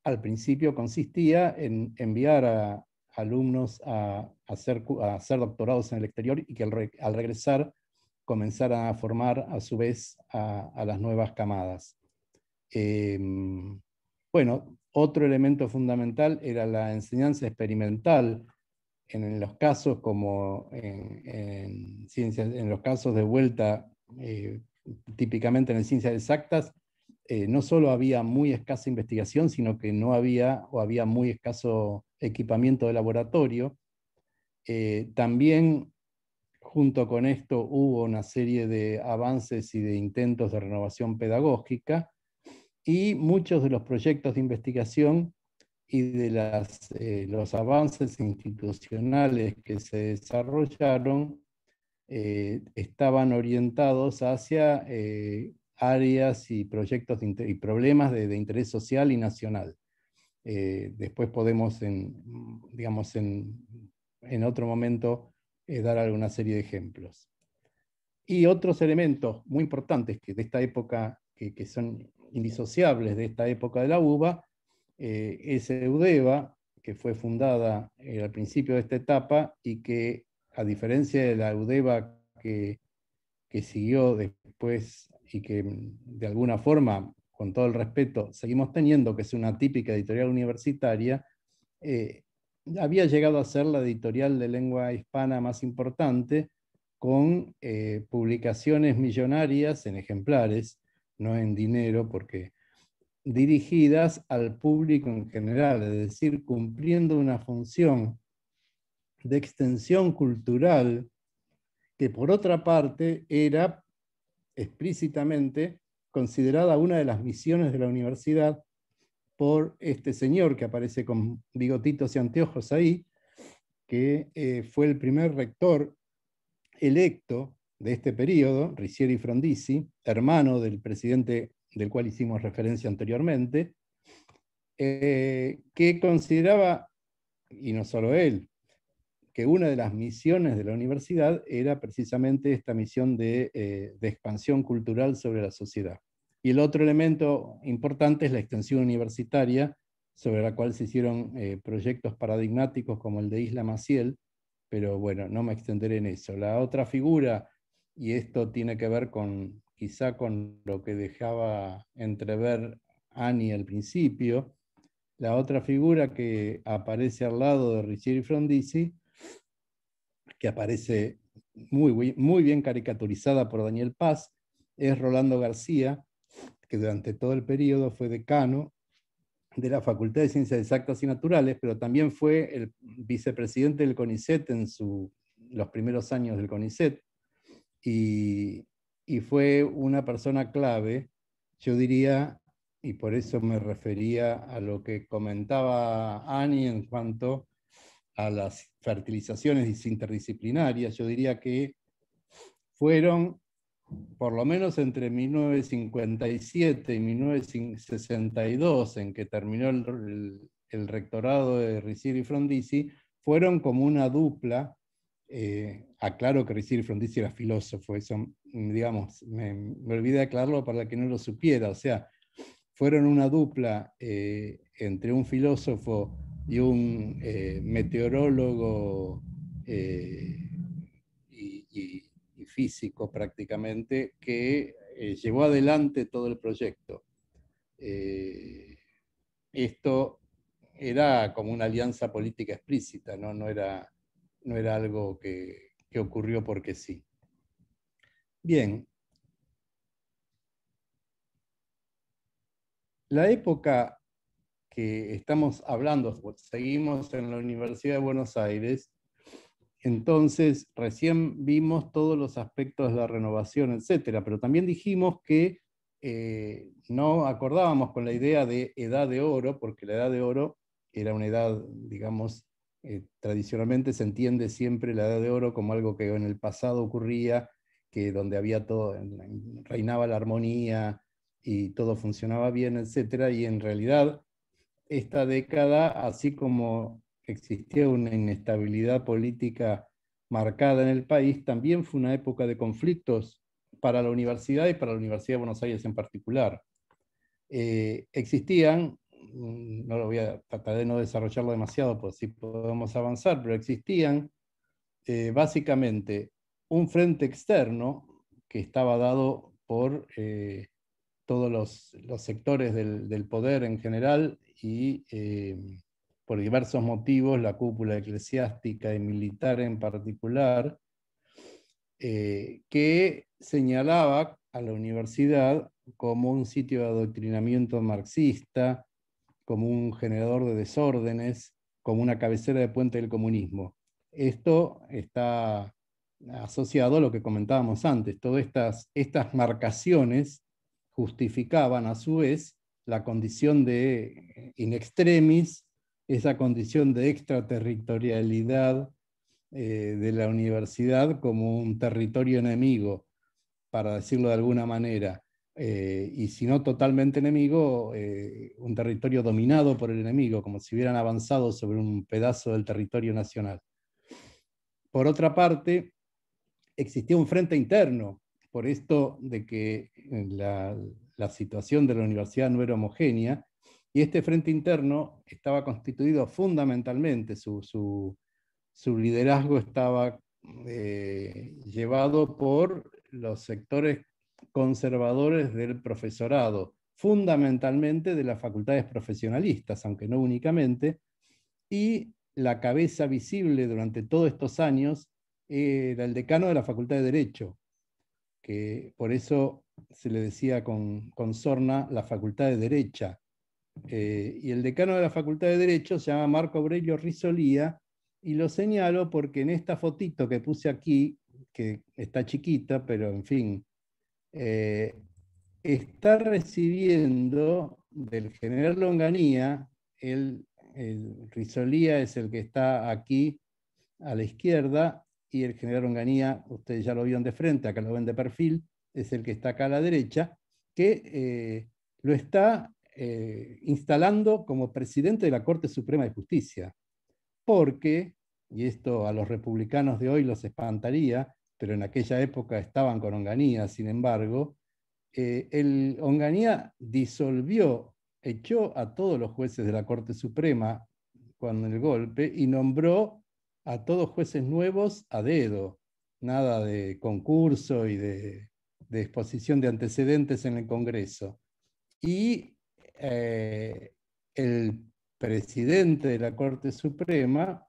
al principio consistía en enviar a alumnos a, hacer, hacer doctorados en el exterior y que al, regresar comenzaran a formar a su vez a, las nuevas camadas. Em, bueno, otro elemento fundamental era la enseñanza experimental. En, los casos como en, ciencias, en los casos de vuelta eh, típicamente en ciencias exactas, eh, no solo había muy escasa investigación, sino que no había o había muy escaso equipamiento de laboratorio. Eh, también junto con esto hubo una serie de avances y de intentos de renovación pedagógica y muchos de los proyectos de investigación y de las, eh, los avances institucionales que se desarrollaron eh, estaban orientados hacia eh, áreas y proyectos y problemas de, interés social y nacional. Eh, después podemos, en, digamos, en, otro momento dar alguna serie de ejemplos. y otros elementos muy importantes que de esta época, que, son indisociables de esta época de la eh, es Eudeva, que fue fundada al principio de esta etapa y que, a diferencia de la Eudeva que, siguió después y que mm, de alguna forma, con todo el respeto, seguimos teniendo, que es una típica editorial universitaria, eh, había llegado a ser la editorial de lengua hispana más importante, con eh, publicaciones millonarias en ejemplares, no en dinero, porque dirigidas al público en general, es decir, cumpliendo una función de extensión cultural que por otra parte era explícitamente considerada una de las misiones de la universidad por este señor que aparece con bigotitos y anteojos ahí, que eh, fue el primer rector electo de este periodo, Ricieri Frondizi, hermano del presidente del cual hicimos referencia anteriormente, eh, que consideraba, y no solo él, que una de las misiones de la universidad era precisamente esta misión de, eh, de expansión cultural sobre la sociedad. Y el otro elemento importante es la extensión universitaria, sobre la cual se hicieron eh, proyectos paradigmáticos como el de Isla Maciel, pero bueno, no me extenderé en eso. La otra figura, y esto tiene que ver con quizá con lo que dejaba entrever Annie al principio, la otra figura que aparece al lado de Riccieri Frondizi, que aparece muy, muy bien caricaturizada por Daniel Paz, es Rolando García, que durante todo el periodo fue decano de la Facultad de Ciencias Exactas y Naturales, pero también fue el vicepresidente del CONICET en su, los primeros años del CONICET, y, y fue una persona clave, yo diría, y por eso me refería a lo que comentaba Ani en cuanto a las fertilizaciones interdisciplinarias, yo diría que fueron por lo menos entre 1957 y 1962, en que terminó el, rectorado de Riccieri y Frondizi, fueron como una dupla. Eh, aclaro que Riccieri y Frondizi era filósofo, eso, digamos, me, olvidé aclararlo para que no lo supiera. O sea, fueron una dupla eh, entre un filósofo y un eh, meteorólogo y físico prácticamente que eh, llevó adelante todo el proyecto. Eh, esto era como una alianza política explícita, no, no, era, no era algo que, que ocurrió porque sí. Bien. La época que estamos hablando, seguimos en la Universidad de Buenos Aires, entonces, recién vimos todos los aspectos de la renovación, etcétera, pero también dijimos que eh, no acordábamos con la idea de edad de oro, porque la edad de oro era una edad, digamos, eh, tradicionalmente se entiende siempre la edad de oro como algo que en el pasado ocurría, que donde había todo, reinaba la armonía y todo funcionaba bien, etcétera, y en realidad esta década, así como existía una inestabilidad política marcada en el país, también fue una época de conflictos para la universidad y para la Universidad de Buenos Aires en particular. Eh, existían, mm, no lo voy a tratar de no desarrollarlo demasiado, por si podemos avanzar, pero existían eh, básicamente un frente externo que estaba dado por eh, todos los, sectores del, poder en general y por diversos motivos, la cúpula eclesiástica y militar en particular, eh, que señalaba a la universidad como un sitio de adoctrinamiento marxista, como un generador de desórdenes, como una cabecera de puente del comunismo. Esto está asociado a lo que comentábamos antes. Todas estas, estas marcaciones justificaban a su vez la condición de in extremis esa condición de extraterritorialidad eh, de la universidad como un territorio enemigo, para decirlo de alguna manera, eh, y si no totalmente enemigo, eh, un territorio dominado por el enemigo, como si hubieran avanzado sobre un pedazo del territorio nacional. Por otra parte, existía un frente interno, por esto de que la, situación de la universidad no era homogénea, y este frente interno estaba constituido fundamentalmente, su, liderazgo estaba eh, llevado por los sectores conservadores del profesorado, fundamentalmente de las facultades profesionalistas, aunque no únicamente, y la cabeza visible durante todos estos años era el decano de la Facultad de Derecho, que por eso se le decía con, Sorna la Facultad de Derecha. Eh, y el decano de la Facultad de Derecho se llama Marco Aurelio Risolía, y lo señalo porque en esta fotito que puse aquí, que está chiquita, pero en fin, eh, está recibiendo del general Longanía, el, el Risolía es el que está aquí a la izquierda, y el general Onganía, ustedes ya lo vieron de frente, acá lo ven de perfil, es el que está acá a la derecha, que eh, lo está eh, instalando como presidente de la Corte Suprema de Justicia. Porque, y esto a los republicanos de hoy los espantaría, pero en aquella época estaban con Onganía, sin embargo, eh, el Onganía disolvió, echó a todos los jueces de la Corte Suprema con el golpe y nombró a todos jueces nuevos a dedo, nada de concurso y de, exposición de antecedentes en el Congreso. Y eh, el presidente de la Corte Suprema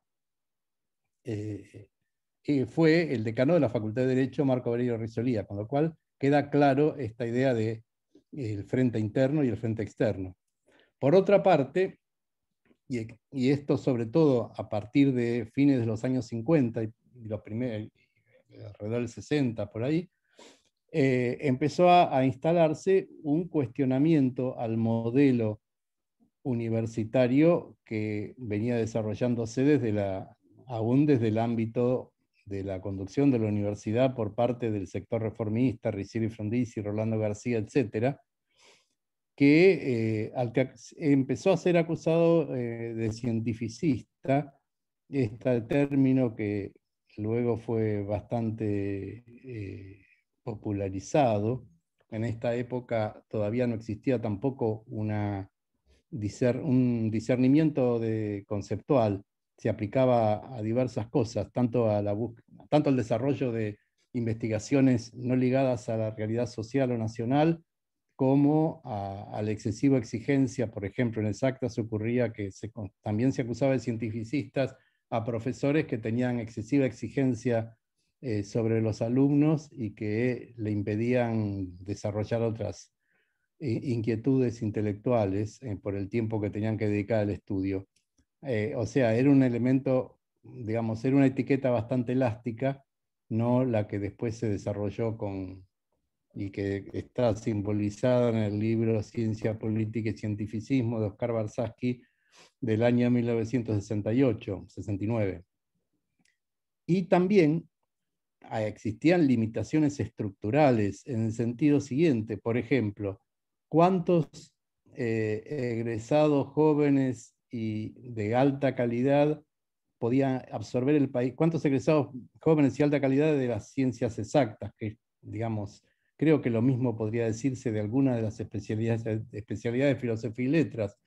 eh, eh, fue el decano de la Facultad de Derecho, Marco Aurelio Rizolía, con lo cual queda claro esta idea de el frente interno y el frente externo. Por otra parte, y, esto sobre todo a partir de fines de los años 50 y, los primeros, alrededor del 60 por ahí, eh, empezó a, instalarse un cuestionamiento al modelo universitario que venía desarrollándose desde la, aún desde el ámbito de la conducción de la universidad por parte del sector reformista, Riccioli Frondizi, Rolando García, etcétera, que, eh, empezó a ser acusado eh, de cientificista, este término que luego fue bastante popularizado. En esta época todavía no existía tampoco una, un discernimiento de, conceptual, se aplicaba a diversas cosas, tanto, a la, tanto al desarrollo de investigaciones no ligadas a la realidad social o nacional, como a, la excesiva exigencia, por ejemplo, en se ocurría que también se acusaba de cientificistas a profesores que tenían excesiva exigencia eh, sobre los alumnos y que le impedían desarrollar otras eh, inquietudes intelectuales eh, por el tiempo que tenían que dedicar al estudio. o sea, era un elemento, digamos, era una etiqueta bastante elástica, no la que después se desarrolló con, y que está simbolizada en el libro Ciencia Política y Cientificismo de Oscar Barsaski del año 1968-69. Y también existían limitaciones estructurales en el sentido siguiente, por ejemplo, ¿cuántos eh, egresados jóvenes y de alta calidad podían absorber el país? ¿Cuántos egresados jóvenes y alta calidad de las ciencias exactas, que digamos Creo que lo mismo podría decirse de algunas de las especialidades, especialidades de filosofía y letras.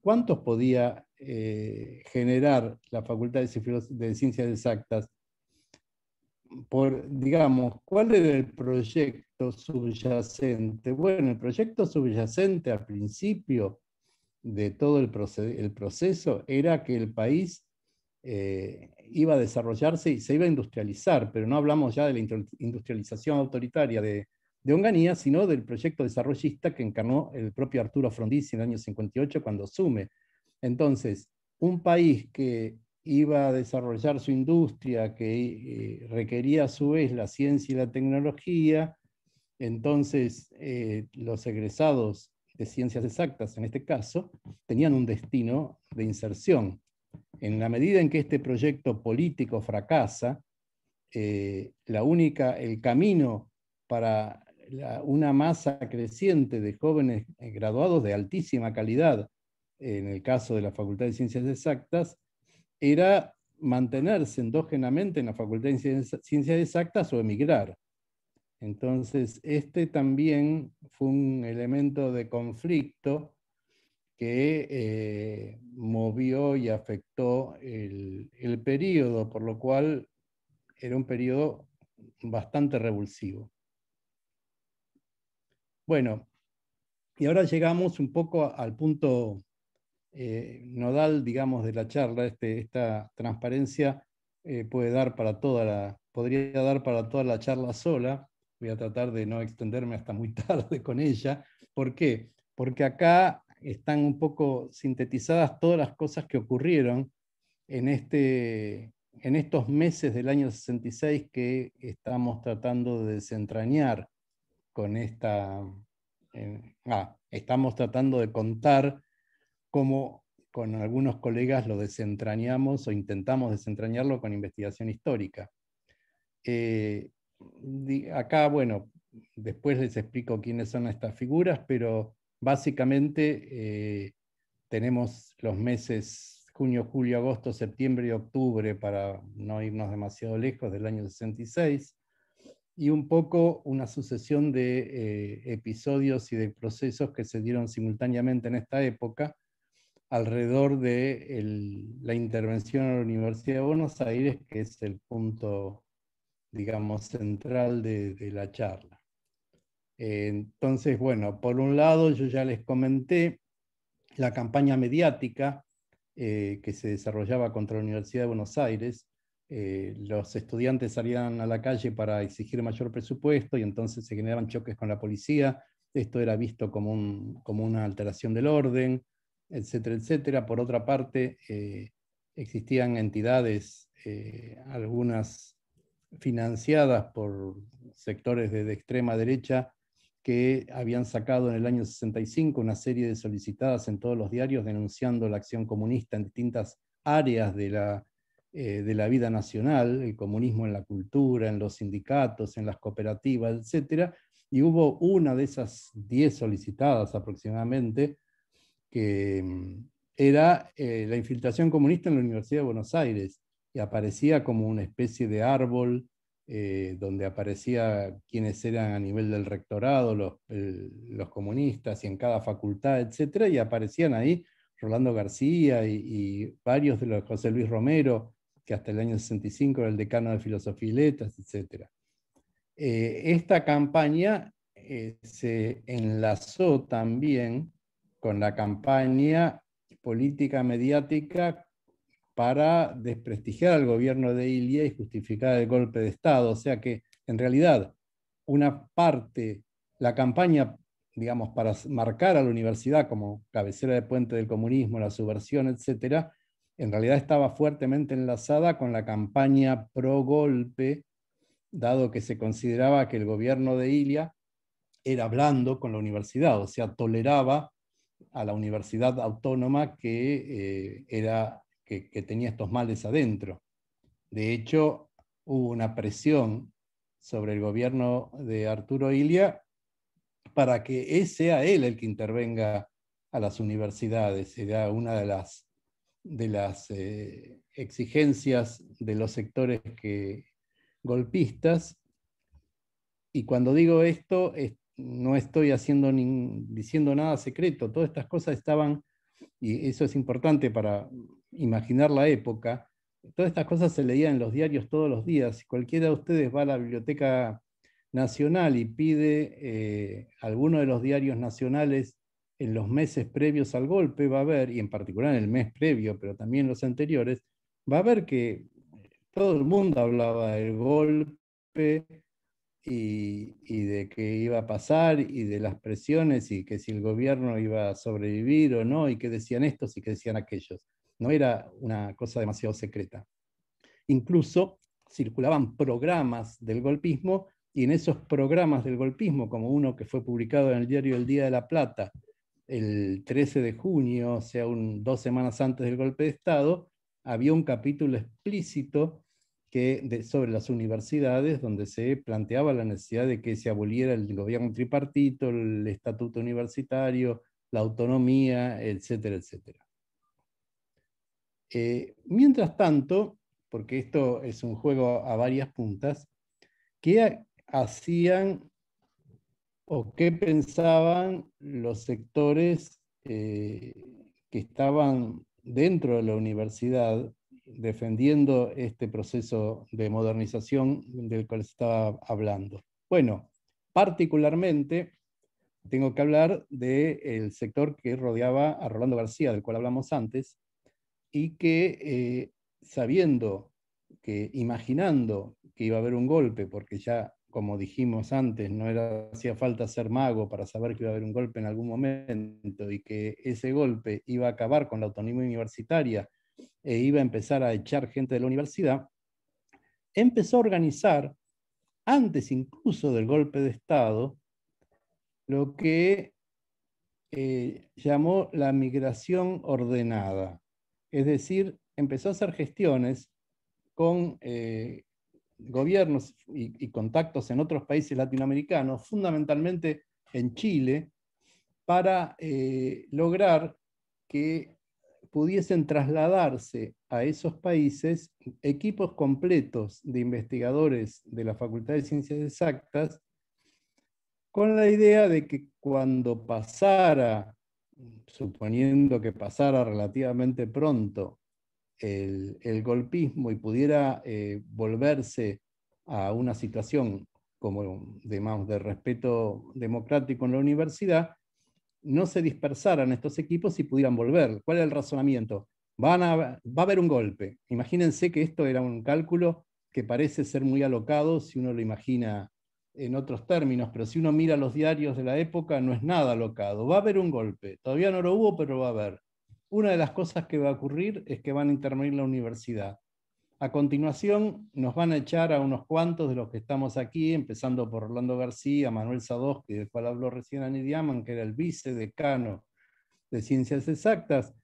¿Cuántos podía eh, generar la Facultad de, Ciencias Exactas? Por, digamos, ¿cuál era el proyecto subyacente? Bueno, el proyecto subyacente al principio de todo el, proceso era que el país eh, iba a desarrollarse y se iba a industrializar, pero no hablamos ya de la industrialización autoritaria de, de Onganía, sino del proyecto desarrollista que encarnó el propio Arturo Frondizi en el año 58 cuando asume. Entonces, un país que iba a desarrollar su industria, que eh, requería a su vez la ciencia y la tecnología, entonces eh, los egresados de ciencias exactas, en este caso, tenían un destino de inserción. En la medida en que este proyecto político fracasa, eh, la única, el camino para una masa creciente de jóvenes graduados de altísima calidad, en el caso de la Facultad de Ciencias Exactas, era mantenerse endógenamente en la Facultad de Ciencias Exactas o emigrar. Entonces, este también fue un elemento de conflicto que eh, movió y afectó el, el periodo, por lo cual era un periodo bastante revulsivo. Bueno, y ahora llegamos un poco al punto eh, nodal, digamos, de la charla. Este, esta transparencia eh, puede dar para toda la, podría dar para toda la charla sola. Voy a tratar de no extenderme hasta muy tarde con ella. ¿Por qué? Porque acá están un poco sintetizadas todas las cosas que ocurrieron en, este, en estos meses del año 66 que estamos tratando de desentrañar con esta... Ah, estamos tratando de contar cómo con algunos colegas lo desentrañamos o intentamos desentrañarlo con investigación histórica. Eh, acá, bueno, después les explico quiénes son estas figuras, pero básicamente eh, tenemos los meses junio, julio, agosto, septiembre y octubre, para no irnos demasiado lejos del año 66, y un poco una sucesión de eh, episodios y de procesos que se dieron simultáneamente en esta época alrededor de la intervención a la Universidad de Buenos Aires, que es el punto, digamos, central de, la charla. entonces, bueno, por un lado, yo ya les comenté la campaña mediática eh, que se desarrollaba contra la Universidad de Buenos Aires. Eh, los estudiantes salían a la calle para exigir mayor presupuesto y entonces se generaban choques con la policía. Esto era visto como, como una alteración del orden etcétera, etcétera. Por otra parte, eh, existían entidades, eh, algunas financiadas por sectores de, extrema derecha, que habían sacado en el año 65 una serie de solicitadas en todos los diarios denunciando la acción comunista en distintas áreas de la, eh, de la vida nacional, el comunismo en la cultura, en los sindicatos, en las cooperativas, etc. Y hubo una de esas 10 solicitadas aproximadamente, que mm, era eh, la infiltración comunista en la Universidad de Buenos Aires y aparecía como una especie de árbol eh, donde aparecía quiénes eran a nivel del rectorado, los, los, comunistas y en cada facultad, etc. Y aparecían ahí Rolando García y, varios de los José Luis Romero, que hasta el año 65 era el decano de Filosofía y Letras, etc. Eh, esta campaña se enlazó también con la campaña política mediática para desprestigiar al gobierno de Ilia y justificar el golpe de Estado. O sea que, en realidad, una parte, la campaña, digamos, para marcar a la universidad como cabecera de puente del comunismo, la subversión, etc., en realidad estaba fuertemente enlazada con la campaña pro golpe, dado que se consideraba que el gobierno de Ilia era blando con la universidad, o sea, toleraba a la universidad autónoma que, eh, era, que, tenía estos males adentro. De hecho, hubo una presión sobre el gobierno de Arturo Ilia para que sea él el que intervenga a las universidades. Era una de las, de las eh, exigencias de los sectores que, golpistas. Y cuando digo esto, no estoy haciendo diciendo nada secreto, todas estas cosas estaban, y eso es importante para imaginar la época, todas estas cosas se leían en los diarios todos los días. Si cualquiera de ustedes va a la Biblioteca Nacional y pide eh, alguno de los diarios nacionales en los meses previos al golpe, va a ver, y en particular en el mes previo, pero también los anteriores, va a ver que todo el mundo hablaba del golpe, y, de qué iba a pasar y de las presiones y que si el gobierno iba a sobrevivir o no y qué decían estos y qué decían aquellos. No era una cosa demasiado secreta. Incluso circulaban programas del golpismo y en esos programas del golpismo, como uno que fue publicado en el diario El Día de la Plata el 13 de junio, o sea, un, dos semanas antes del golpe de Estado, había un capítulo explícito sobre las universidades, donde se planteaba la necesidad de que se aboliera el gobierno tripartito, el estatuto universitario, la autonomía, etcétera, etcétera. Eh, mientras tanto, porque esto es un juego a varias puntas, qué hacían o qué pensaban los sectores eh, que estaban dentro de la universidad defendiendo este proceso de modernización del cual estaba hablando. Bueno, particularmente tengo que hablar del sector que rodeaba a Rolando García, del cual hablamos antes, y que eh, sabiendo que, imaginando que iba a haber un golpe, porque ya, como dijimos antes, no era, hacía falta ser mago para saber que iba a haber un golpe en algún momento y que ese golpe iba a acabar con la autonomía universitaria e iba a empezar a echar gente de la universidad, empezó a organizar, antes incluso del golpe de Estado, lo que eh, llamó la migración ordenada. Es decir, empezó a hacer gestiones con eh, gobiernos y, contactos en otros países latinoamericanos, fundamentalmente en Chile, para eh, lograr que pudiesen trasladarse a esos países equipos completos de investigadores de la Facultad de Ciencias Exactas con la idea de que cuando pasara, suponiendo que pasara relativamente pronto, el, golpismo y pudiera eh, volverse a una situación como de respeto democrático en la universidad, no se dispersaran estos equipos y pudieran volver. ¿Cuál es el razonamiento? Va a haber un golpe. Imagínense que esto era un cálculo que parece ser muy alocado si uno lo imagina en otros términos, pero si uno mira los diarios de la época, no es nada alocado. Va a haber un golpe, todavía no lo hubo, pero va a haber. Una de las cosas que va a ocurrir es que van a intervenir la universidad. A continuación, nos van a echar a unos cuantos de los que estamos aquí, empezando por Orlando García, Manuel Sadowski, del cual habló recién Annie Diaman, que era el vicedecano de Ciencias Exactas,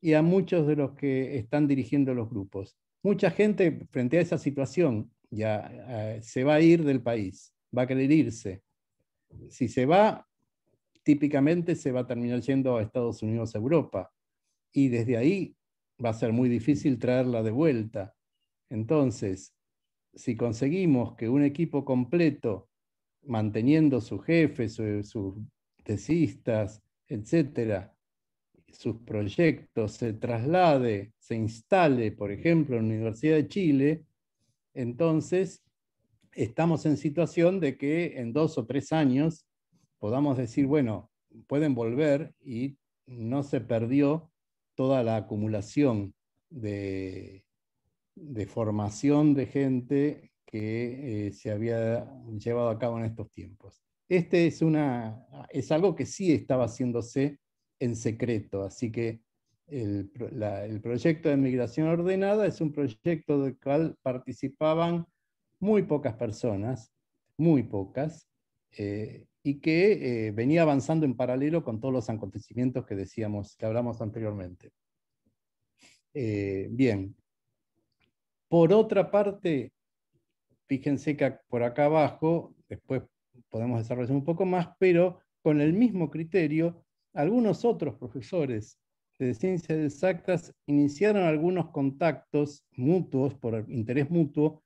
y a muchos de los que están dirigiendo los grupos. Mucha gente, frente a esa situación, ya eh, se va a ir del país va a querer irse. Si se va, típicamente se va a terminar yendo a Estados Unidos, Europa, y desde ahí va a ser muy difícil traerla de vuelta. Entonces, si conseguimos que un equipo completo, manteniendo sus jefes, sus tesistas, etcétera, sus proyectos, se traslade, se instale, por ejemplo, en la Universidad de Chile, entonces estamos en situación de que en dos o tres años podamos decir, bueno, pueden volver y no se perdió toda la acumulación de, formación de gente que eh, se había llevado a cabo en estos tiempos. Este es, una, es algo que sí estaba haciéndose en secreto, así que el, proyecto de migración ordenada es un proyecto del cual participaban muy pocas personas, muy pocas, eh, y que eh, venía avanzando en paralelo con todos los acontecimientos que decíamos, que hablamos anteriormente. Bien. Por otra parte, fíjense que por acá abajo, después podemos desarrollar un poco más, pero con el mismo criterio, algunos otros profesores de ciencias exactas iniciaron algunos contactos mutuos por interés mutuo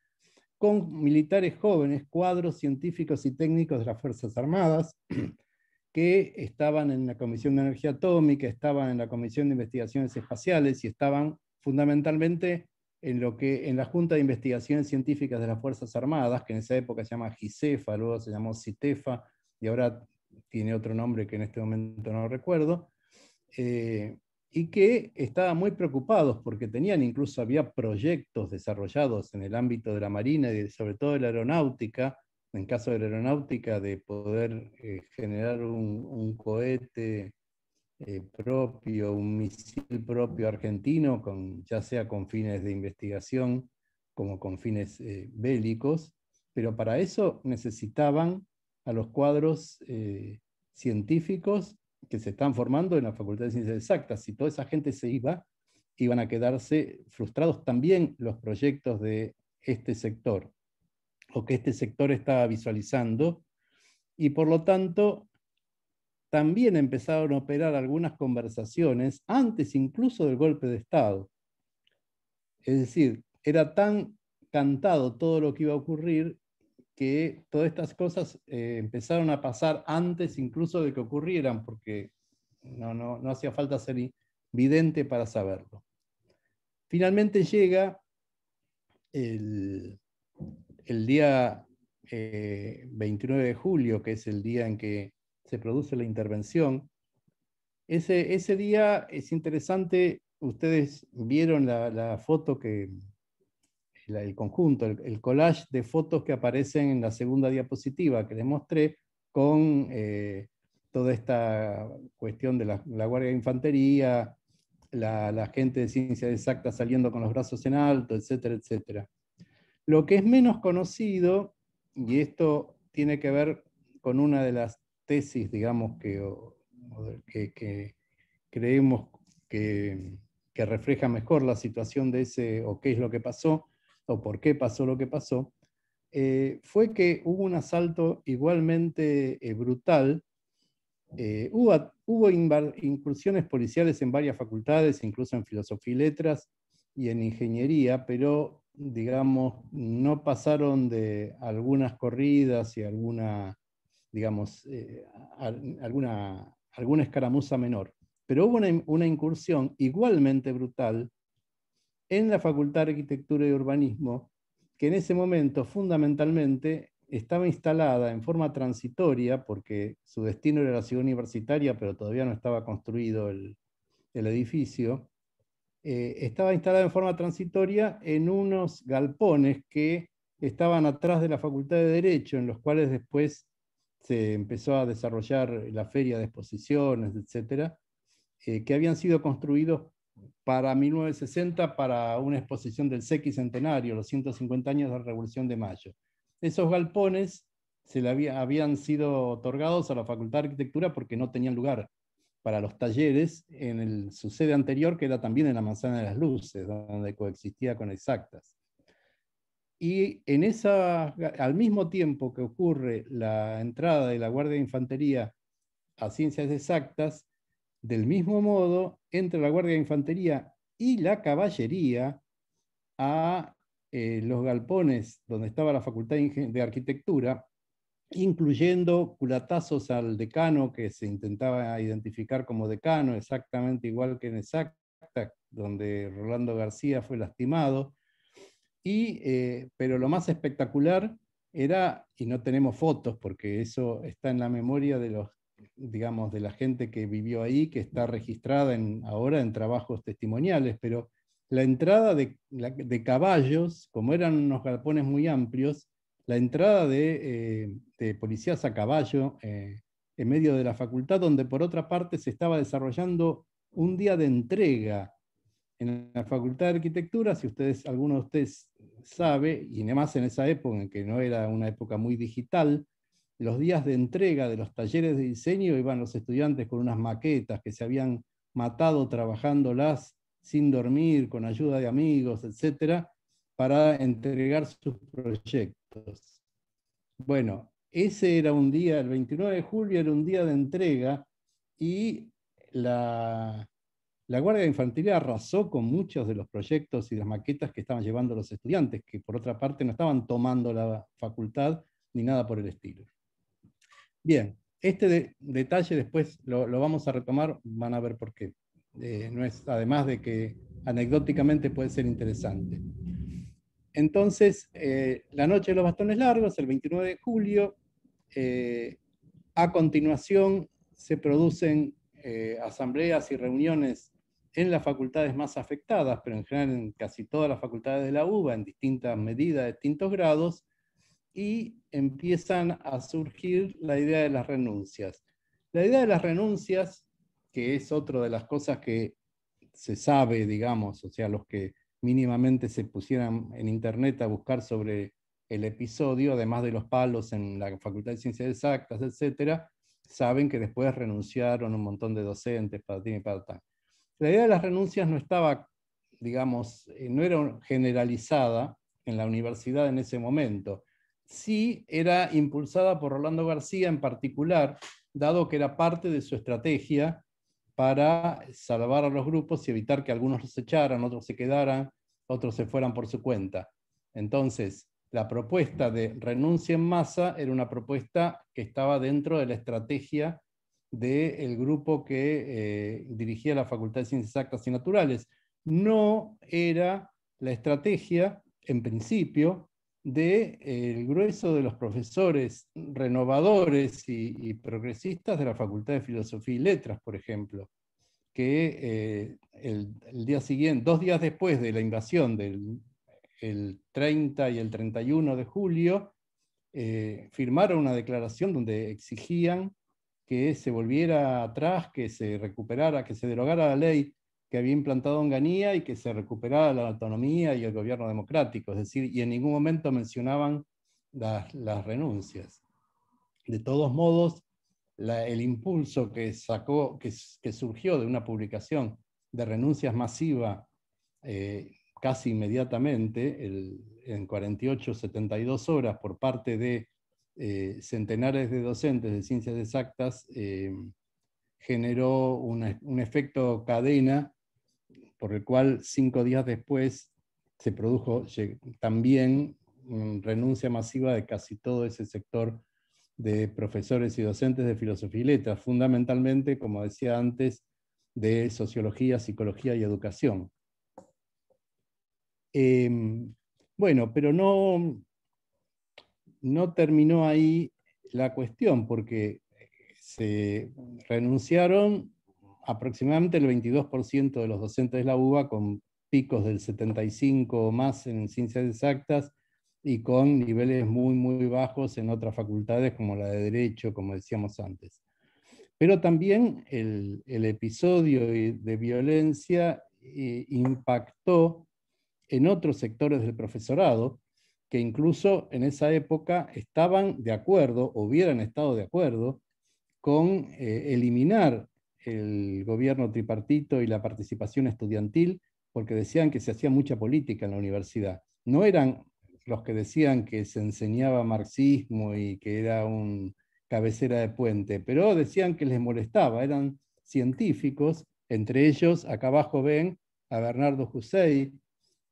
con militares jóvenes, cuadros científicos y técnicos de las Fuerzas Armadas, que estaban en la Comisión de Energía Atómica, estaban en la Comisión de Investigaciones Espaciales y estaban fundamentalmente en, lo que, en la Junta de Investigaciones Científicas de las Fuerzas Armadas, que en esa época se llama GICEFA, luego se llamó CITEFA, y ahora tiene otro nombre que en este momento no recuerdo, eh, y que estaban muy preocupados porque tenían incluso, había proyectos desarrollados en el ámbito de la Marina y sobre todo de la aeronáutica, en caso de la aeronáutica, de poder eh, generar un, cohete eh, propio, un misil propio argentino, con, ya sea con fines de investigación como con fines eh, bélicos, pero para eso necesitaban a los cuadros científicos que se están formando en la Facultad de Ciencias Exactas. Si toda esa gente se iba, iban a quedarse frustrados también los proyectos de este sector, o que este sector estaba visualizando, y por lo tanto también empezaron a operar algunas conversaciones antes incluso del golpe de Estado. Es decir, era tan cantado todo lo que iba a ocurrir que todas estas cosas eh, empezaron a pasar antes incluso de que ocurrieran, porque no, no, no hacía falta ser vidente para saberlo. Finalmente llega el, el día 29 eh, de julio, que es el día en que se produce la intervención. Ese, ese día es interesante, ustedes vieron la, foto que, el conjunto, el, collage de fotos que aparecen en la segunda diapositiva que les mostré con eh, toda esta cuestión de la, Guardia de Infantería, la, la, gente de ciencias exactas saliendo con los brazos en alto, etcétera, etcétera. Lo que es menos conocido, y esto tiene que ver con una de las tesis, digamos, que, creemos que, que, refleja mejor la situación de ese, o qué es lo que pasó, o por qué pasó lo que pasó, eh, fue que hubo un asalto igualmente eh, brutal. Eh, hubo, hubo incursiones policiales en varias facultades, incluso en filosofía y letras y en ingeniería, pero digamos, no pasaron de algunas corridas y alguna, digamos, eh, alguna, alguna escaramuza menor. Pero hubo una, incursión igualmente brutal en la Facultad de Arquitectura y Urbanismo, que en ese momento fundamentalmente estaba instalada en forma transitoria, porque su destino era la ciudad universitaria, pero todavía no estaba construido el edificio, eh, estaba instalada en forma transitoria en unos galpones que estaban atrás de la Facultad de Derecho, en los cuales después se empezó a desarrollar la feria de exposiciones, etcétera, eh, que habían sido construidos para 1960 para una exposición del Centenario, los 150 años de la Revolución de Mayo. Esos galpones se habían sido otorgados a la Facultad de Arquitectura porque no tenían lugar para los talleres en el, su sede anterior, que era también en la Manzana de las Luces, donde coexistía con Exactas. Y en esa, al mismo tiempo que ocurre la entrada de la Guardia de Infantería a Ciencias Exactas, del mismo modo entra la Guardia de Infantería y la Caballería a eh, los galpones donde estaba la Facultad de Arquitectura incluyendo culatazos al decano que se intentaba identificar como decano, exactamente igual que en Exacta, donde Rolando García fue lastimado. Y, eh, pero lo más espectacular era, y no tenemos fotos porque eso está en la memoria de los digamos, de la gente que vivió ahí, que está registrada en, ahora en trabajos testimoniales, pero la entrada de, de caballos, como eran unos galpones muy amplios, la entrada de, eh, policías a caballo eh, en medio de la facultad, donde por otra parte se estaba desarrollando un día de entrega en la Facultad de Arquitectura, si ustedes, alguno de ustedes sabe, y además en esa época, en que no era una época muy digital, los días de entrega de los talleres de diseño iban los estudiantes con unas maquetas que se habían matado trabajándolas sin dormir, con ayuda de amigos, etcétera, para entregar sus proyectos. Bueno, ese era un día, el 29 de julio era un día de entrega y la, la Guardia de Infantería arrasó con muchos de los proyectos y las maquetas que estaban llevando los estudiantes, que por otra parte no estaban tomando la facultad ni nada por el estilo. Bien, este detalle después lo, vamos a retomar, van a ver por qué. Eh, no es, además de que anecdóticamente puede ser interesante. Entonces, eh, la noche de los bastones largos, el 29 de julio, eh, a continuación se producen asambleas y reuniones en las facultades más afectadas, pero en general en casi todas las facultades de la UBA, en distintas medidas, distintos grados, y empiezan a surgir la idea de las renuncias. La idea de las renuncias, que es otra de las cosas que se sabe, digamos, o sea, los que mínimamente se pusieran en internet a buscar sobre el episodio, además de los palos en la Facultad de Ciencias Exactas, etcétera, saben que después renunciaron un montón de docentes, para ti y para tal. La idea de las renuncias no estaba, digamos, eh, no era generalizada en la universidad en ese momento. Sí era impulsada por Rolando García en particular, dado que era parte de su estrategia para salvar a los grupos y evitar que algunos los echaran, otros se quedaran, otros se fueran por su cuenta. Entonces, la propuesta de renuncia en masa era una propuesta que estaba dentro de la estrategia del grupo que eh, dirigía la Facultad de Ciencias Exactas y Naturales. No era la estrategia, en principio, del de, grueso de los profesores renovadores y, progresistas de la Facultad de Filosofía y Letras, por ejemplo, que eh, el, día siguiente, dos días después de la invasión del el 30 y el 31 de julio, eh, firmaron una declaración donde exigían que se volviera atrás, que se recuperara, que se derogara la ley que había implantado Onganía y que se recuperara la autonomía y el gobierno democrático, es decir, y en ningún momento mencionaban las, renuncias. De todos modos, el impulso que, sacó, que, surgió de una publicación de renuncias masiva eh, casi inmediatamente, en 48, 72 horas, por parte de eh, centenares de docentes de ciencias exactas, eh, generó un efecto cadena por el cual cinco días después se produjo también renuncia masiva de casi todo ese sector de profesores y docentes de filosofía y letras, fundamentalmente, como decía antes, de sociología, psicología y educación. Em, bueno, pero no, no terminó ahí la cuestión, porque se renunciaron aproximadamente el 22% de los docentes de la UBA, con picos del 75 o más en ciencias exactas y con niveles muy, muy bajos en otras facultades como la de Derecho, como decíamos antes. Pero también el, episodio de violencia eh, impactó en otros sectores del profesorado, que incluso en esa época estaban de acuerdo, o hubieran estado de acuerdo, con eh, eliminar el gobierno tripartito y la participación estudiantil, porque decían que se hacía mucha política en la universidad. No eran los que decían que se enseñaba marxismo y que era un cabecera de puente, pero decían que les molestaba, eran científicos, entre ellos, acá abajo ven a Bernardo Hussein,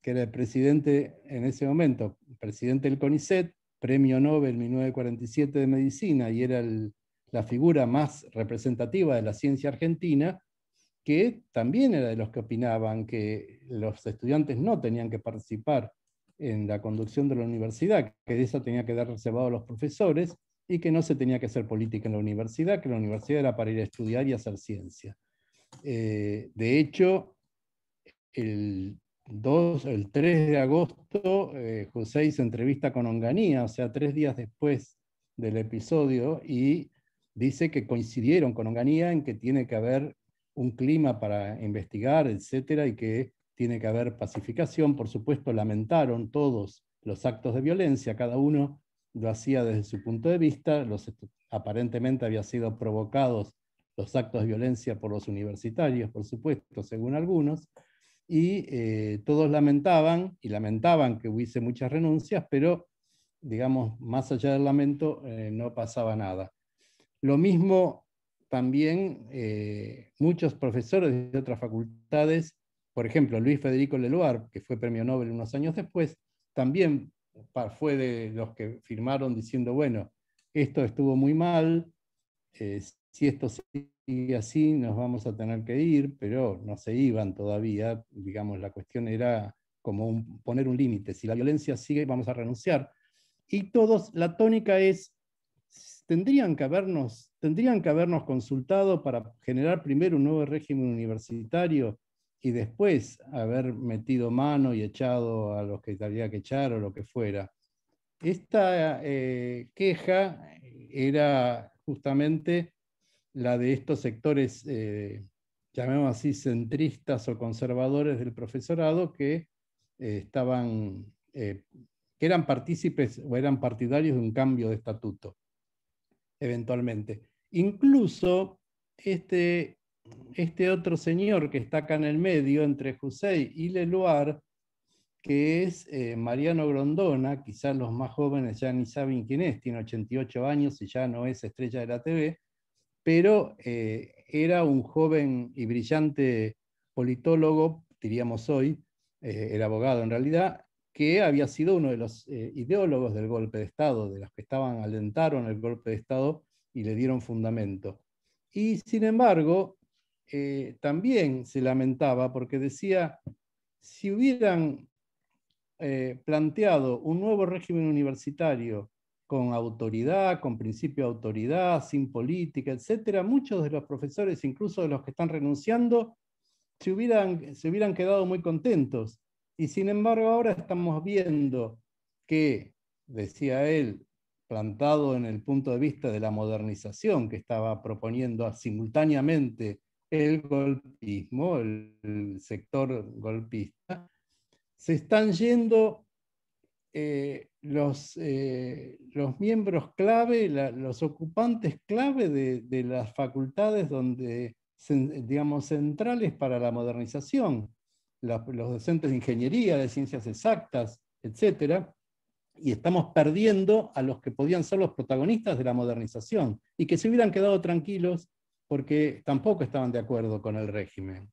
que era el presidente en ese momento, presidente del CONICET, premio Nobel 1947 de Medicina, y era la figura más representativa de la ciencia argentina, que también era de los que opinaban que los estudiantes no tenían que participar en la conducción de la universidad, que eso tenía que dar reservado a los profesores y que no se tenía que hacer política en la universidad, que la universidad era para ir a estudiar y hacer ciencia. Eh, de hecho, el el 3 de agosto, eh, José se entrevista con Onganía, o sea, tres días después del episodio, y dice que coincidieron con Onganía en que tiene que haber un clima para investigar, etcétera, y que tiene que haber pacificación. Por supuesto, lamentaron todos los actos de violencia, cada uno lo hacía desde su punto de vista, los, aparentemente había sido provocados los actos de violencia por los universitarios, por supuesto, según algunos, y eh, todos lamentaban, y lamentaban que hubiese muchas renuncias, pero, digamos, más allá del lamento, eh, no pasaba nada. Lo mismo también eh, muchos profesores de otras facultades, por ejemplo, Luis Federico Leloir, que fue premio Nobel unos años después, también fue de los que firmaron diciendo, bueno, esto estuvo muy mal, si esto sigue así, nos vamos a tener que ir, pero no se iban todavía, digamos, la cuestión era como poner un límite, si la violencia sigue, vamos a renunciar. Y todos, la tónica es, tendrían que habernos, tendrían que habernos consultado para generar primero un nuevo régimen universitario y después haber metido mano y echado a los que había que echar o lo que fuera. Esta eh, queja era justamente la de estos sectores, eh, llamemos así, centristas o conservadores del profesorado que eh, estaban, eh, eran partícipes o eran partidarios de un cambio de estatuto, eventualmente. Incluso este, este otro señor que está acá en el medio, entre José y Leloir, que es Mariano Grondona, quizás los más jóvenes ya ni saben quién es, tiene 88 años y ya no es estrella de la TV, pero eh, era un joven y brillante politólogo, diríamos hoy, eh, era abogado en realidad, que había sido uno de los eh, ideólogos del golpe de Estado, de los que estaban alentaron el golpe de Estado y le dieron fundamento. Y sin embargo, también se lamentaba porque decía, si hubieran planteado un nuevo régimen universitario con autoridad, con principio de autoridad, sin política, etc., muchos de los profesores, incluso de los que están renunciando, se hubieran, se hubieran quedado muy contentos. Y sin embargo ahora estamos viendo que, decía él, plantado en el punto de vista de la modernización que estaba proponiendo simultáneamente el golpismo, el, sector golpista, se están yendo eh, los, eh, los, miembros clave, los ocupantes clave de, de, las facultades donde digamos, centrales para la modernización, los docentes de ingeniería, de ciencias exactas, etc. Y estamos perdiendo a los que podían ser los protagonistas de la modernización y que se hubieran quedado tranquilos porque tampoco estaban de acuerdo con el régimen.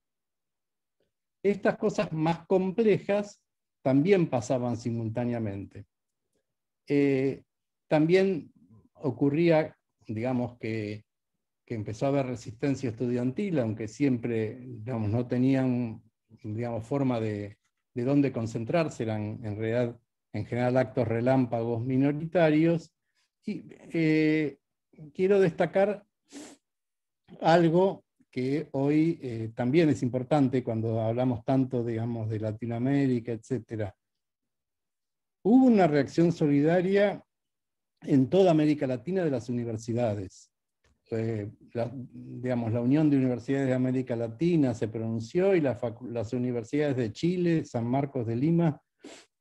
Estas cosas más complejas también pasaban simultáneamente. Eh, también ocurría, digamos, que que empezó a haber resistencia estudiantil, aunque siempre digamos, no tenían digamos, forma de, de dónde concentrarse, eran en realidad en general actos relámpagos minoritarios. Y eh, quiero destacar algo que hoy eh, también es importante cuando hablamos tanto, digamos, de Latinoamérica, etc. Hubo una reacción solidaria en toda América Latina de las universidades. Eh, la, digamos, la Unión de Universidades de América Latina se pronunció y las universidades de Chile, San Marcos de Lima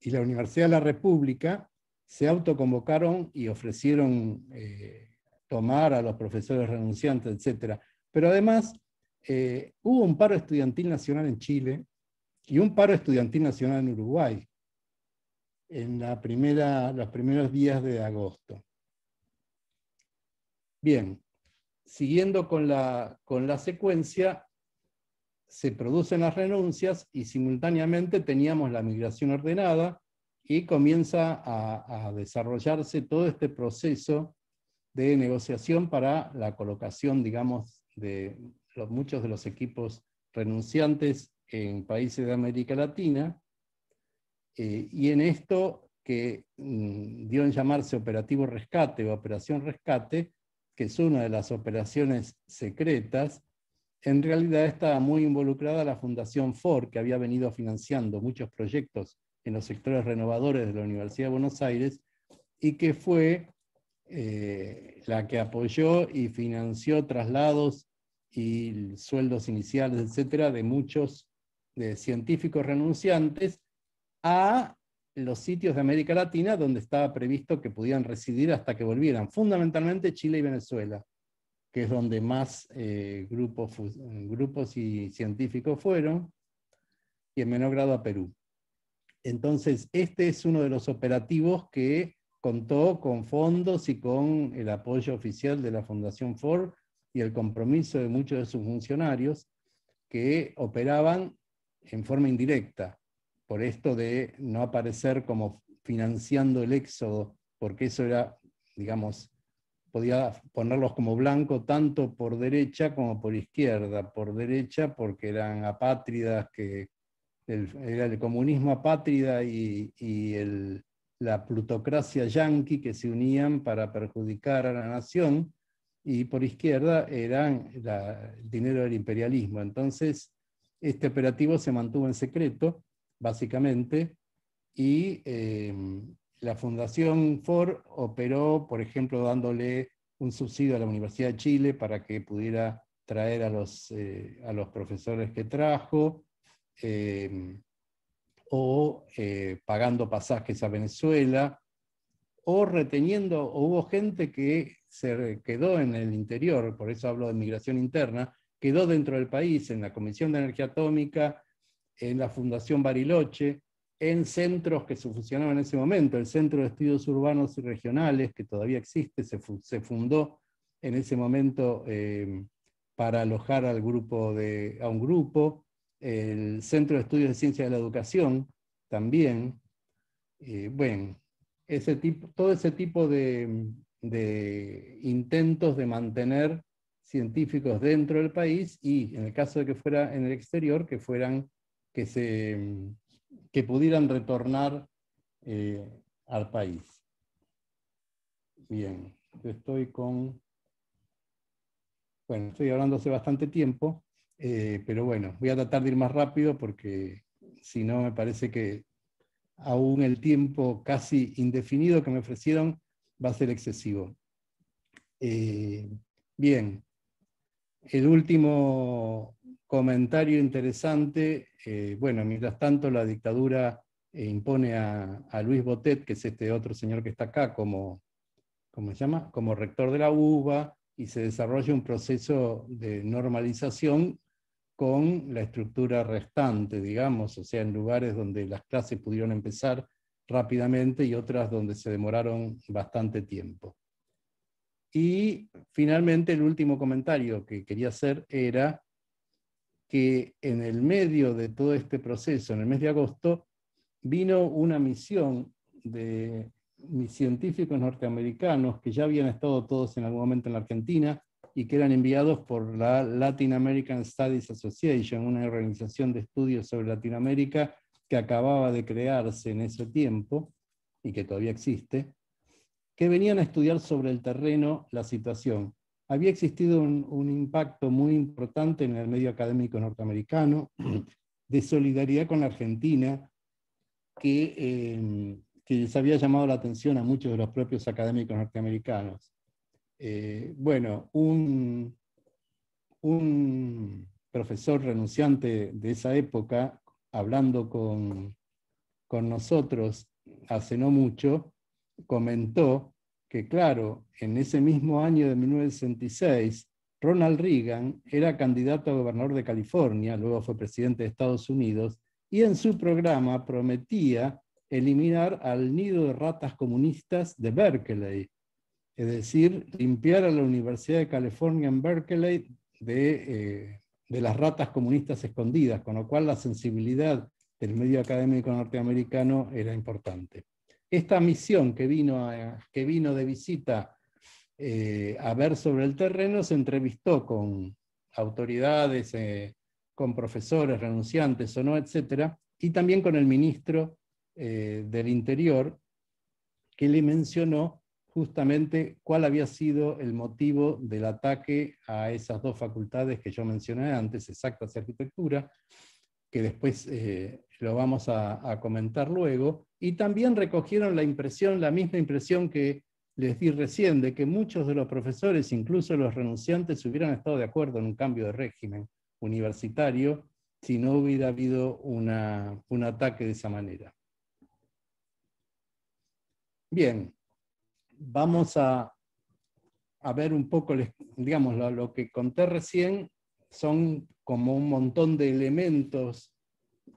y la Universidad de la República se autoconvocaron y ofrecieron eh, tomar a los profesores renunciantes, etc. Pero además eh, hubo un paro estudiantil nacional en Chile y un paro estudiantil nacional en Uruguay en la primera, los primeros días de agosto. Bien, siguiendo con la, con la secuencia, se producen las renuncias y simultáneamente teníamos la migración ordenada y comienza a, desarrollarse todo este proceso de negociación para la colocación, digamos, de los, muchos de los equipos renunciantes en países de América Latina. Eh, y en esto que mm, dio en llamarse Operativo Rescate o Operación Rescate, que es una de las operaciones secretas, en realidad estaba muy involucrada la Fundación Ford, que había venido financiando muchos proyectos en los sectores renovadores de la Universidad de Buenos Aires, y que fue eh, la que apoyó y financió traslados y sueldos iniciales, etcétera, de muchos de científicos renunciantes a los sitios de América Latina donde estaba previsto que pudieran residir hasta que volvieran, fundamentalmente Chile y Venezuela, que es donde más eh, grupos, grupos y científicos fueron, y en menor grado a Perú. Entonces, este es uno de los operativos que contó con fondos y con el apoyo oficial de la Fundación Ford y el compromiso de muchos de sus funcionarios que operaban en forma indirecta, por esto de no aparecer como financiando el éxodo, porque eso era, digamos, podía ponerlos como blanco tanto por derecha como por izquierda. Por derecha porque eran apátridas, que era el comunismo apátrida y, la plutocracia yanqui que se unían para perjudicar a la nación, y por izquierda eran el dinero del imperialismo. Entonces, este operativo se mantuvo en secreto básicamente, y em, la Fundación Ford operó, por ejemplo, dándole un subsidio a la Universidad de Chile para que pudiera traer a los, eh, a los profesores que trajo, em, o eh, pagando pasajes a Venezuela, o reteniendo, o hubo gente que se quedó en el interior, por eso hablo de migración interna, quedó dentro del país, en la Comisión de Energía Atómica, en la Fundación Bariloche, en centros que se funcionaban en ese momento. El Centro de Estudios Urbanos y Regionales, que todavía existe, se, fundó en ese momento eh, para alojar al grupo a un grupo. El Centro de Estudios de Ciencia de la Educación también. Eh, bueno, ese tipo, todo ese tipo de, de intentos de mantener científicos dentro del país y, en el caso de que fuera en el exterior, que fueran, que, se, que pudieran retornar eh, al país. Bien, estoy con... Bueno, estoy hablando hace bastante tiempo, eh, pero bueno, voy a tratar de ir más rápido porque si no me parece que aún el tiempo casi indefinido que me ofrecieron va a ser excesivo. Eh, bien, el último comentario interesante, eh, bueno, mientras tanto la dictadura impone a, Luis Botet, que es este otro señor que está acá, como, ¿cómo se llama? como rector de la UBA, y se desarrolla un proceso de normalización con la estructura restante, digamos, o sea, en lugares donde las clases pudieron empezar rápidamente y otras donde se demoraron bastante tiempo. Y finalmente el último comentario que quería hacer era que en el medio de todo este proceso, en el mes de agosto, vino una misión de mis científicos norteamericanos que ya habían estado todos en algún momento en la Argentina y que eran enviados por la Latin American Studies Association, una organización de estudios sobre Latinoamérica que acababa de crearse en ese tiempo y que todavía existe, que venían a estudiar sobre el terreno la situación. Había existido un, impacto muy importante en el medio académico norteamericano de solidaridad con la Argentina, que, eh, que les había llamado la atención a muchos de los propios académicos norteamericanos. Eh, bueno, un, un profesor renunciante de esa época, hablando con, con nosotros hace no mucho, comentó que, claro, en ese mismo año de 1966, Ronald Reagan era candidato a gobernador de California, luego fue presidente de Estados Unidos, y en su programa prometía eliminar al nido de ratas comunistas de Berkeley, es decir, limpiar a la Universidad de California en Berkeley de, eh, de las ratas comunistas escondidas, con lo cual la sensibilidad del medio académico norteamericano era importante. Esta misión que vino, que vino de visita eh, a ver sobre el terreno se entrevistó con autoridades, eh, con profesores, renunciantes o no, etcétera, y también con el ministro del Interior, que le mencionó justamente cuál había sido el motivo del ataque a esas dos facultades que yo mencioné antes, exactas y arquitectura, que después lo vamos a, comentar luego, y también recogieron la impresión, la misma impresión que les di recién, de que muchos de los profesores, incluso los renunciantes, hubieran estado de acuerdo en un cambio de régimen universitario si no hubiera habido una, un ataque de esa manera. Bien, vamos a, a ver un poco, digamos, lo, lo que conté recién son como un montón de elementos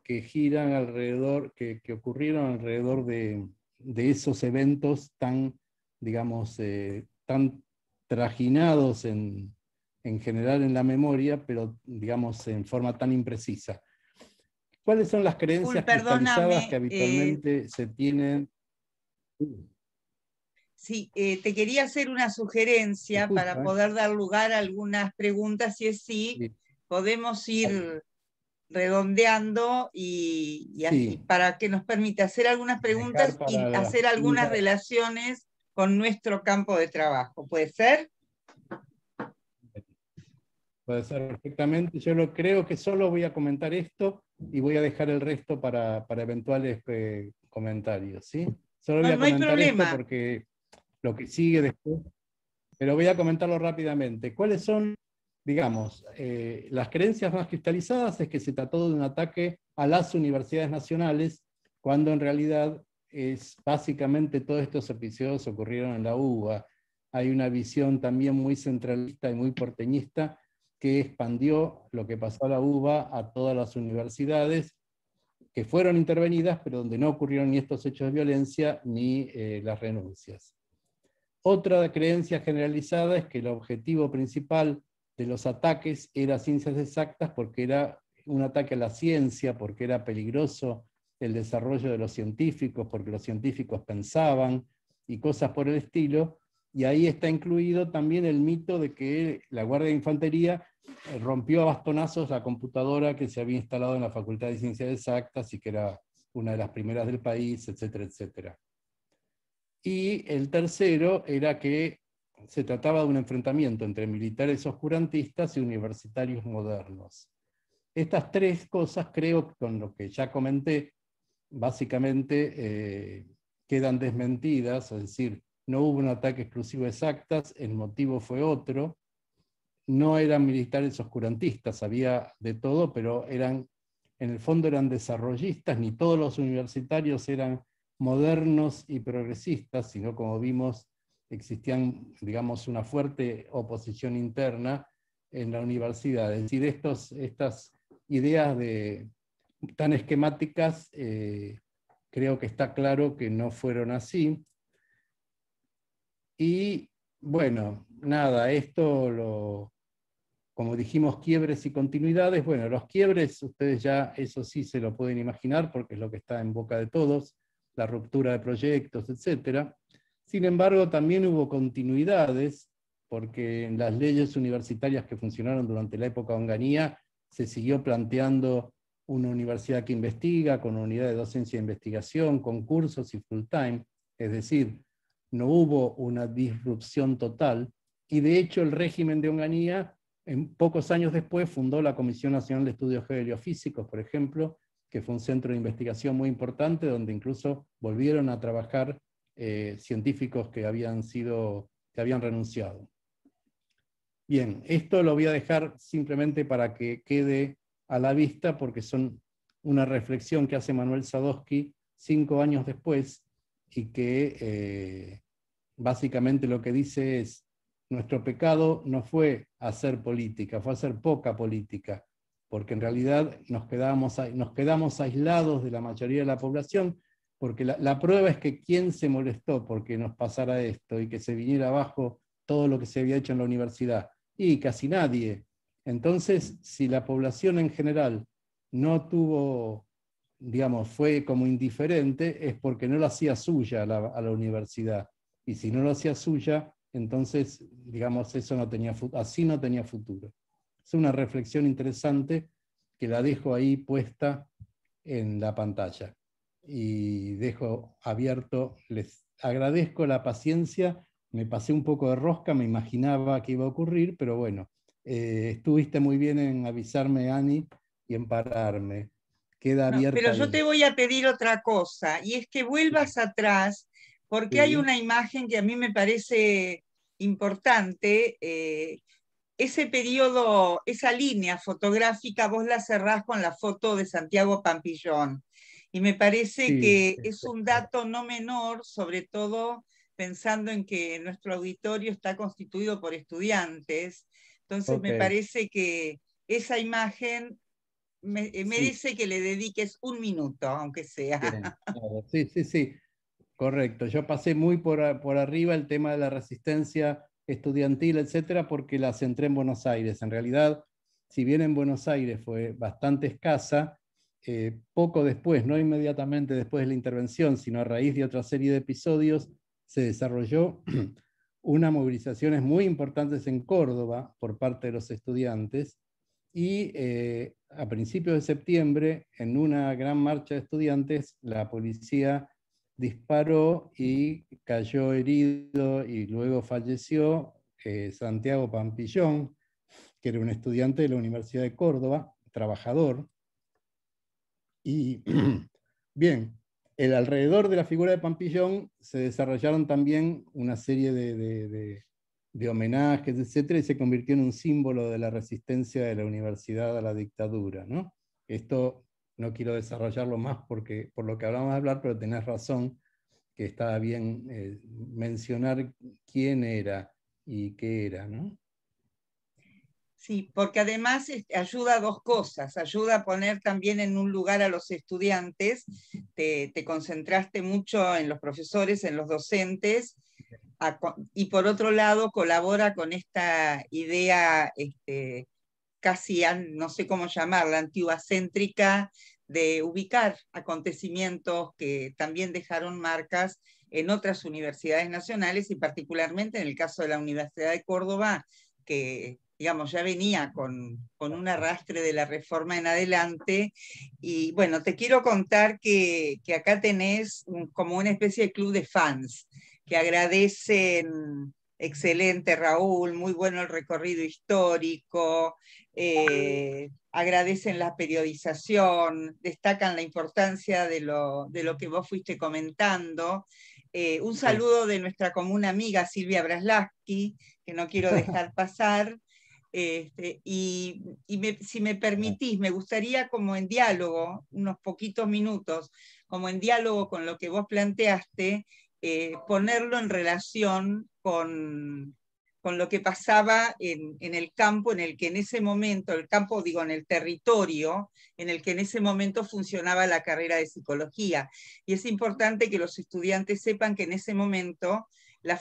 que giran alrededor, que, ocurrieron alrededor de, esos eventos tan, digamos, eh, tan trajinados en, general en la memoria, pero digamos en forma tan imprecisa. ¿Cuáles son las creencias cristalizadas que habitualmente eh, se tienen? Sí, eh, te quería hacer una sugerencia para poder dar lugar a algunas preguntas, y es si podemos ir redondeando y, así, para que nos permita hacer algunas preguntas y hacer algunas relaciones con nuestro campo de trabajo. ¿Puede ser? Puede ser perfectamente. Yo lo creo que solo voy a comentar esto y voy a dejar el resto para, eventuales eh, comentarios. ¿sí? Solo voy a comentar esto porque lo que sigue después, pero voy a comentarlo rápidamente. ¿Cuáles son digamos, eh, las creencias más cristalizadas es que se trató de un ataque a las universidades nacionales, cuando en realidad es básicamente todos estos episodios ocurrieron en la UBA. Hay una visión también muy centralista y muy porteñista que expandió lo que pasó a la UBA a todas las universidades que fueron intervenidas, pero donde no ocurrieron ni estos hechos de violencia ni eh, las renuncias. Otra creencia generalizada es que el objetivo principal de los ataques era ciencias exactas porque era un ataque a la ciencia porque era peligroso el desarrollo de los científicos, porque los científicos pensaban y cosas por el estilo, y ahí está incluido también el mito de que la Guardia de Infantería eh, rompió a bastonazos la computadora que se había instalado en la Facultad de Ciencias Exactas y que era una de las primeras del país, etcétera, etcétera. Y el tercero era que se trataba de un enfrentamiento entre militares oscurantistas y universitarios modernos. Estas tres cosas creo, con lo que ya comenté, básicamente eh, quedan desmentidas, es decir, no hubo un ataque exclusivo de exactas, el motivo fue otro, no eran militares oscurantistas, había de todo, pero eran, en el fondo eran desarrollistas, ni todos los universitarios eran modernos y progresistas, sino como vimos, existían, digamos, una fuerte oposición interna en la universidad. Es decir, estos, estas ideas de, tan esquemáticas, eh, creo que está claro que no fueron así. Y bueno, nada, esto lo, como dijimos, quiebres y continuidades. Bueno, los quiebres, ustedes ya eso sí se lo pueden imaginar porque es lo que está en boca de todos, la ruptura de proyectos, etc. Sin embargo, también hubo continuidades porque en las leyes universitarias que funcionaron durante la época onganía se siguió planteando una universidad que investiga, con unidad de docencia e investigación, con cursos y full time, es decir, no hubo una disrupción total, y de hecho el régimen de Onganía, en pocos años después, fundó la Comisión Nacional de Estudios Geofísicos, por ejemplo, que fue un centro de investigación muy importante, donde incluso volvieron a trabajar eh, científicos que habían, sido, que habían renunciado. Bien, esto lo voy a dejar simplemente para que quede a la vista porque son una reflexión que hace Manuel Sadowski cinco años después y que eh, básicamente lo que dice es, nuestro pecado no fue hacer política, fue hacer poca política, porque en realidad nos quedamos, nos quedamos aislados de la mayoría de la población, porque la, la prueba es que quién se molestó porque nos pasara esto y que se viniera abajo todo lo que se había hecho en la universidad. Y casi nadie. Entonces, si la población en general no tuvo, digamos, fue como indiferente, es porque no lo hacía suya a la, universidad. Y si no lo hacía suya, entonces, digamos, eso no tenía, así no tenía futuro. Es una reflexión interesante que la dejo ahí puesta en la pantalla. Y dejo abierto, les agradezco la paciencia, me pasé un poco de rosca, me imaginaba que iba a ocurrir, pero bueno, eh, estuviste muy bien en avisarme, Ani, y en pararme. Queda abierta. pero yo te voy a pedir otra cosa, y es que vuelvas atrás, porque hay una imagen que a mí me parece importante. Eh, ese periodo, esa línea fotográfica, vos la cerrás con la foto de Santiago Pampillón. Y me parece que es un dato no menor, sobre todo pensando en que nuestro auditorio está constituido por estudiantes entonces me parece que esa imagen me, eh, merece que le dediques un minuto, aunque sea. Sí, sí, sí, correcto. Yo pasé muy por, por arriba el tema de la resistencia estudiantil, etcétera, porque la centré en Buenos Aires. En realidad, si bien en Buenos Aires fue bastante escasa, eh, poco después, no inmediatamente después de la intervención, sino a raíz de otra serie de episodios, se desarrolló unas movilizaciones muy importantes en Córdoba por parte de los estudiantes y eh, a principios de septiembre, en una gran marcha de estudiantes, la policía disparó y cayó herido y luego falleció eh, Santiago Pampillón, que era un estudiante de la Universidad de Córdoba, trabajador. Y bien, el alrededor de la figura de Pampillón se desarrollaron también una serie de, homenajes, etcétera, y se convirtió en un símbolo de la resistencia de la universidad a la dictadura. ¿no? Esto no quiero desarrollarlo más porque, por lo que hablamos de hablar, pero tenés razón que estaba bien eh, mencionar quién era y qué era. ¿no? Sí, porque además este, ayuda a dos cosas, ayuda a poner también en un lugar a los estudiantes, te, concentraste mucho en los profesores, en los docentes, y por otro lado colabora con esta idea este, casi, no sé cómo llamarla, antigua-céntrica de ubicar acontecimientos que también dejaron marcas en otras universidades nacionales y particularmente en el caso de la Universidad de Córdoba, que digamos, ya venía con, un arrastre de la reforma en adelante. Y bueno, te quiero contar que, acá tenés como una especie de club de fans que agradecen, excelente Raúl, muy bueno el recorrido histórico, eh, agradecen la periodización, destacan la importancia de lo, de lo que vos fuiste comentando. Eh, un saludo de nuestra común amiga Silvia Braslaski, que no quiero dejar pasar. Este, y, si me permitís, me gustaría como en diálogo, unos poquitos minutos, como en diálogo con lo que vos planteaste, eh, ponerlo en relación con, con lo que pasaba en, en, el campo en el que en ese momento, el campo digo, en el territorio en el que en ese momento funcionaba la carrera de psicología. Y es importante que los estudiantes sepan que en ese momento la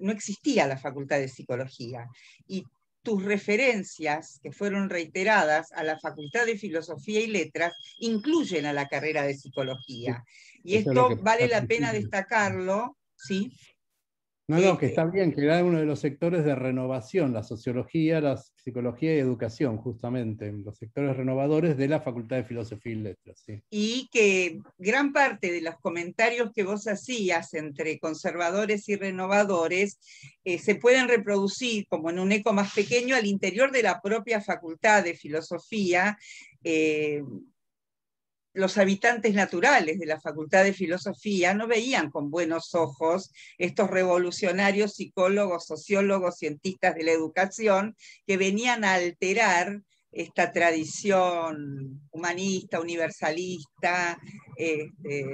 no existía la facultad de psicología. Y tus referencias, que fueron reiteradas a la Facultad de Filosofía y Letras, incluyen a la carrera de psicología. Y esto vale la pena destacarlo, ¿sí? No, no, que está bien, que era uno de los sectores de renovación, la sociología, la psicología y educación, justamente, los sectores renovadores de la Facultad de Filosofía y Letras. Y que gran parte de los comentarios que vos hacías entre conservadores y renovadores eh, se pueden reproducir como en un eco más pequeño al interior de la propia Facultad de Filosofía. Eh, los habitantes naturales de la Facultad de Filosofía no veían con buenos ojos estos revolucionarios psicólogos, sociólogos, cientistas de la educación que venían a alterar esta tradición humanista, universalista, este,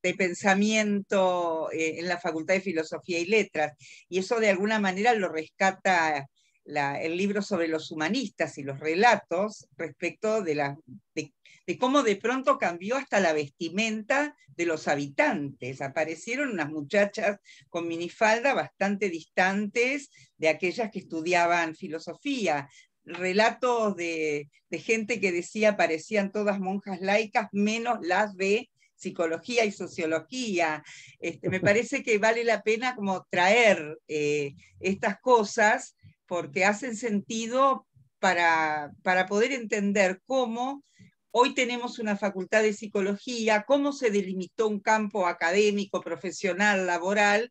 de pensamiento eh, en la Facultad de Filosofía y Letras. Y eso de alguna manera lo rescata el libro sobre los humanistas y los relatos respecto de, la, de cómo de pronto cambió hasta la vestimenta de los habitantes. Aparecieron unas muchachas con minifalda bastante distantes de aquellas que estudiaban filosofía. Relatos de, gente que decía parecían todas monjas laicas, menos las de psicología y sociología. Este, me parece que vale la pena como traer eh, estas cosas porque hacen sentido para, para poder entender cómo Hoy tenemos una facultad de psicología, cómo se delimitó un campo académico, profesional, laboral,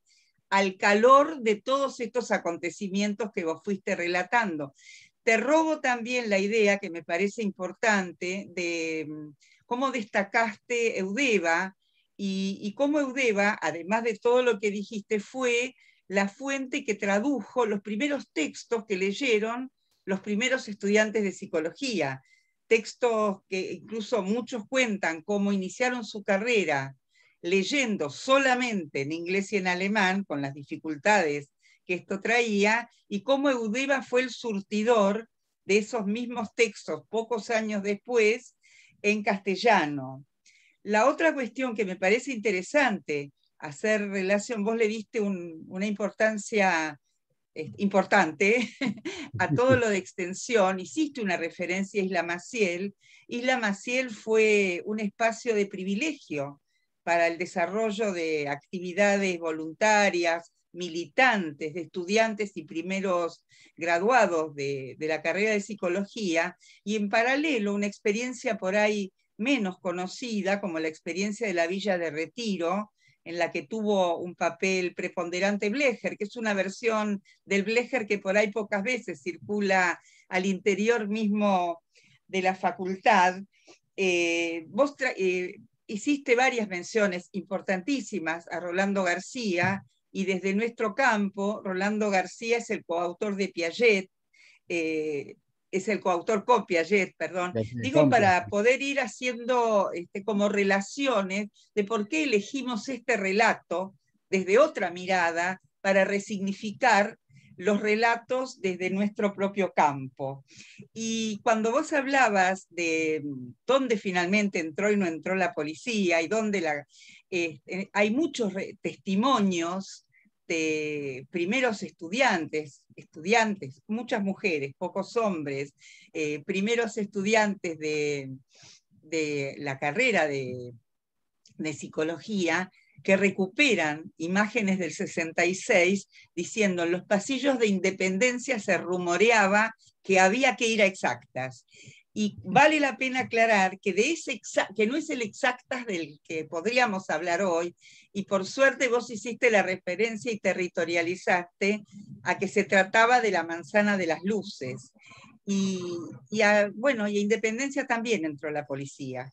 al calor de todos estos acontecimientos que vos fuiste relatando. Te robo también la idea, que me parece importante, de mm, cómo destacaste Eudeva y, y cómo Eudeva, además de todo lo que dijiste, fue la fuente que tradujo los primeros textos que leyeron los primeros estudiantes de psicología textos que incluso muchos cuentan cómo iniciaron su carrera leyendo solamente en inglés y en alemán, con las dificultades que esto traía, y cómo Eudeva fue el surtidor de esos mismos textos pocos años después en castellano. La otra cuestión que me parece interesante hacer relación, vos le diste una importancia importante a todo lo de extensión. Hiciste una referencia a Isla Maciel. Isla Maciel fue un espacio de privilegio para el desarrollo de actividades voluntarias, militantes, de estudiantes y primeros graduados de, de, la carrera de psicología, y en paralelo una experiencia por ahí menos conocida, como la experiencia de la Villa de Retiro, en la que tuvo un papel preponderante Blecher, que es una versión del Blecher que por ahí pocas veces circula al interior mismo de la facultad. Eh, vos eh, hiciste varias menciones importantísimas a Rolando García y desde nuestro campo, Rolando García es el coautor de Piaget, eh, es el coautor copia, Jet, perdón, digo para poder ir haciendo este, como relaciones de por qué elegimos este relato desde otra mirada para resignificar los relatos desde nuestro propio campo. Y cuando vos hablabas de dónde finalmente entró y no entró la policía y dónde la, este, hay muchos testimonios este, primeros estudiantes, estudiantes, muchas mujeres, pocos hombres, eh, primeros estudiantes de, la carrera de, de psicología, que recuperan imágenes del 66 diciendo en los pasillos de Independencia se rumoreaba que había que ir a exactas. Y vale la pena aclarar que, de ese que no es el exactas del que podríamos hablar hoy, y por suerte vos hiciste la referencia y territorializaste a que se trataba de la manzana de las luces. Y, bueno, y a Independencia también entró la policía.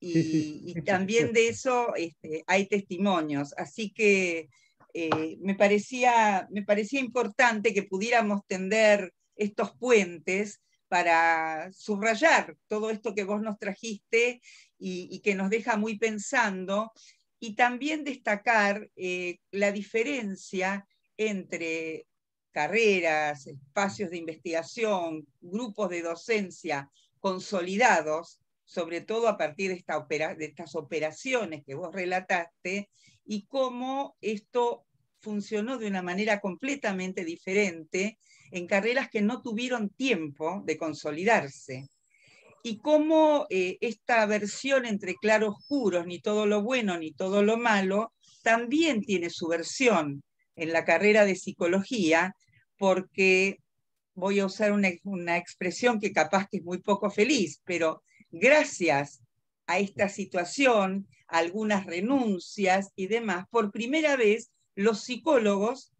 Y, también de eso este, hay testimonios. Así que eh, me, parecía, me parecía importante que pudiéramos tender estos puentes para subrayar todo esto que vos nos trajiste y, que nos deja muy pensando, y también destacar eh, la diferencia entre carreras, espacios de investigación, grupos de docencia consolidados, sobre todo a partir de, de estas operaciones que vos relataste, y cómo esto funcionó de una manera completamente diferente en carreras que no tuvieron tiempo de consolidarse. Y cómo eh, esta versión entre claroscuros, ni todo lo bueno ni todo lo malo, también tiene su versión en la carrera de psicología, porque voy a usar una, una expresión que capaz que es muy poco feliz, pero gracias a esta situación, algunas renuncias y demás, por primera vez los psicólogos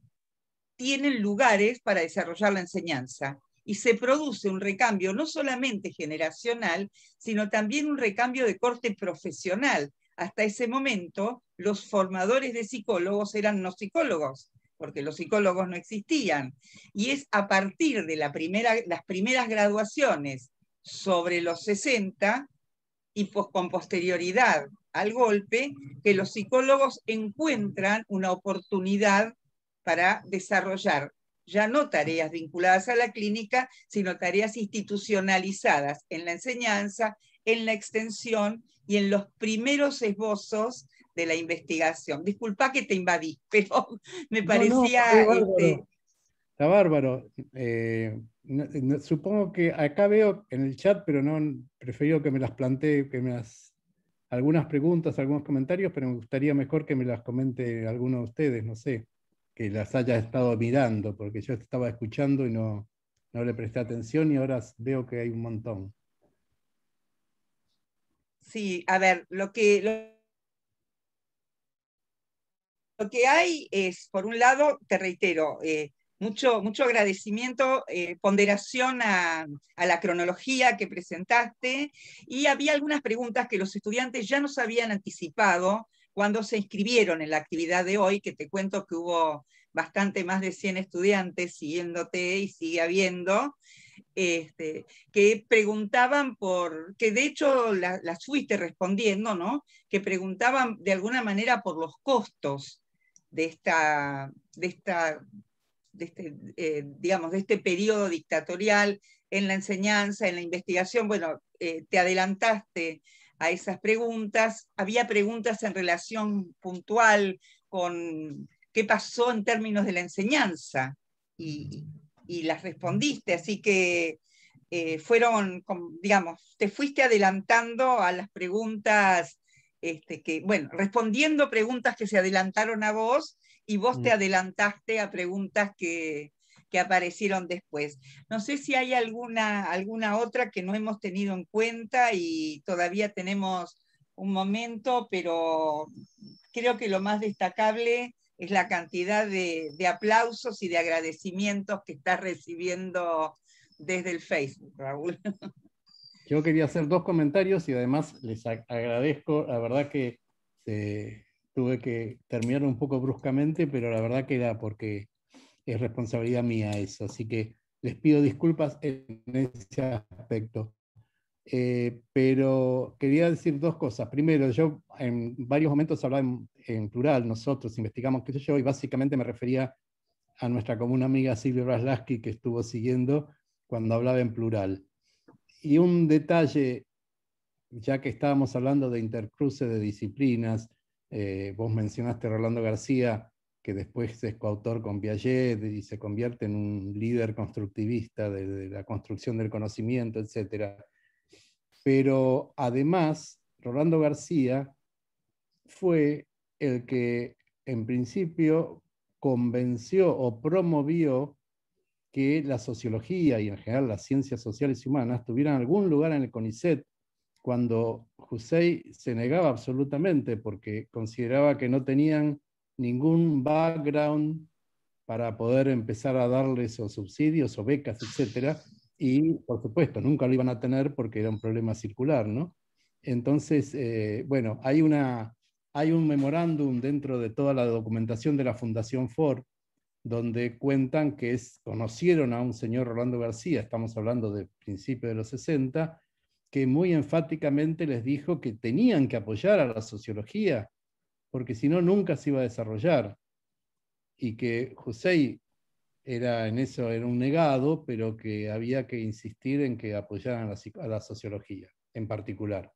tienen lugares para desarrollar la enseñanza y se produce un recambio no solamente generacional, sino también un recambio de corte profesional. Hasta ese momento, los formadores de psicólogos eran no psicólogos, porque los psicólogos no existían. Y es a partir de la primera, las primeras graduaciones sobre los 60 y con posterioridad al golpe que los psicólogos encuentran una oportunidad para desarrollar ya no tareas vinculadas a la clínica, sino tareas institucionalizadas en la enseñanza, en la extensión y en los primeros esbozos de la investigación. Disculpa que te invadí, pero me parecía... Este, está bárbaro. Eh, supongo que acá veo en el chat, pero no prefiero que me las plantee, que me las algunas preguntas, algunos comentarios, pero me gustaría mejor que me las comente alguno de ustedes, no sé que las haya estado mirando, porque yo estaba escuchando y no, no le presté atención y ahora veo que hay un montón. Sí, a ver, lo que, lo, que hay es, por un lado, te reitero, eh, mucho, mucho agradecimiento, eh, ponderación a, a, la cronología que presentaste y había algunas preguntas que los estudiantes ya nos habían anticipado cuando se inscribieron en la actividad de hoy, que te cuento que hubo bastante más de 100 estudiantes siguiéndote y sigue habiendo, este, que preguntaban por, que de hecho las fuiste respondiendo, ¿no? Que preguntaban de alguna manera por los costos de esta, de esta, este, eh, digamos, de este periodo dictatorial en la enseñanza, en la investigación. Bueno, eh, te adelantaste a esas preguntas. Había preguntas en relación puntual con qué pasó en términos de la enseñanza y, las respondiste, así que eh, fueron, digamos, te fuiste adelantando a las preguntas, este, que, bueno, respondiendo preguntas que se adelantaron a vos y vos te mm. adelantaste a preguntas que, que aparecieron después. No sé si hay alguna, alguna otra que no hemos tenido en cuenta y todavía tenemos un momento, pero creo que lo más destacable es la cantidad de, aplausos y de agradecimientos que estás recibiendo desde el Facebook, Raúl. Yo quería hacer dos comentarios y además les agradezco, la verdad que eh, tuve que terminar un poco bruscamente, pero la verdad que era porque es responsabilidad mía eso, así que les pido disculpas en ese aspecto. Eh, pero quería decir dos cosas. Primero, yo en varios momentos hablaba en, plural, nosotros investigamos qué sé yo, y básicamente me refería a nuestra común amiga Silvia Braslaski, que estuvo siguiendo cuando hablaba en plural. Y un detalle, ya que estábamos hablando de intercruce de disciplinas, eh, vos mencionaste Rolando García, que después es coautor con Piaget y se convierte en un líder constructivista de, la construcción del conocimiento, etc. Pero además, Rolando García fue el que en principio convenció o promovió que la sociología y en general las ciencias sociales y humanas tuvieran algún lugar en el CONICET cuando Hussein se negaba absolutamente porque consideraba que no tenían ningún background para poder empezar a darles o subsidios o becas, etc. Y por supuesto, nunca lo iban a tener porque era un problema circular, ¿no? Entonces, eh, bueno, hay, una, hay un memorándum dentro de toda la documentación de la Fundación Ford donde cuentan que es, conocieron a un señor Rolando García, estamos hablando de principios de los 60, que muy enfáticamente les dijo que tenían que apoyar a la sociología, porque si no, nunca se iba a desarrollar. Y que José era en eso, era un negado, pero que había que insistir en que apoyaran a la, sociología en particular.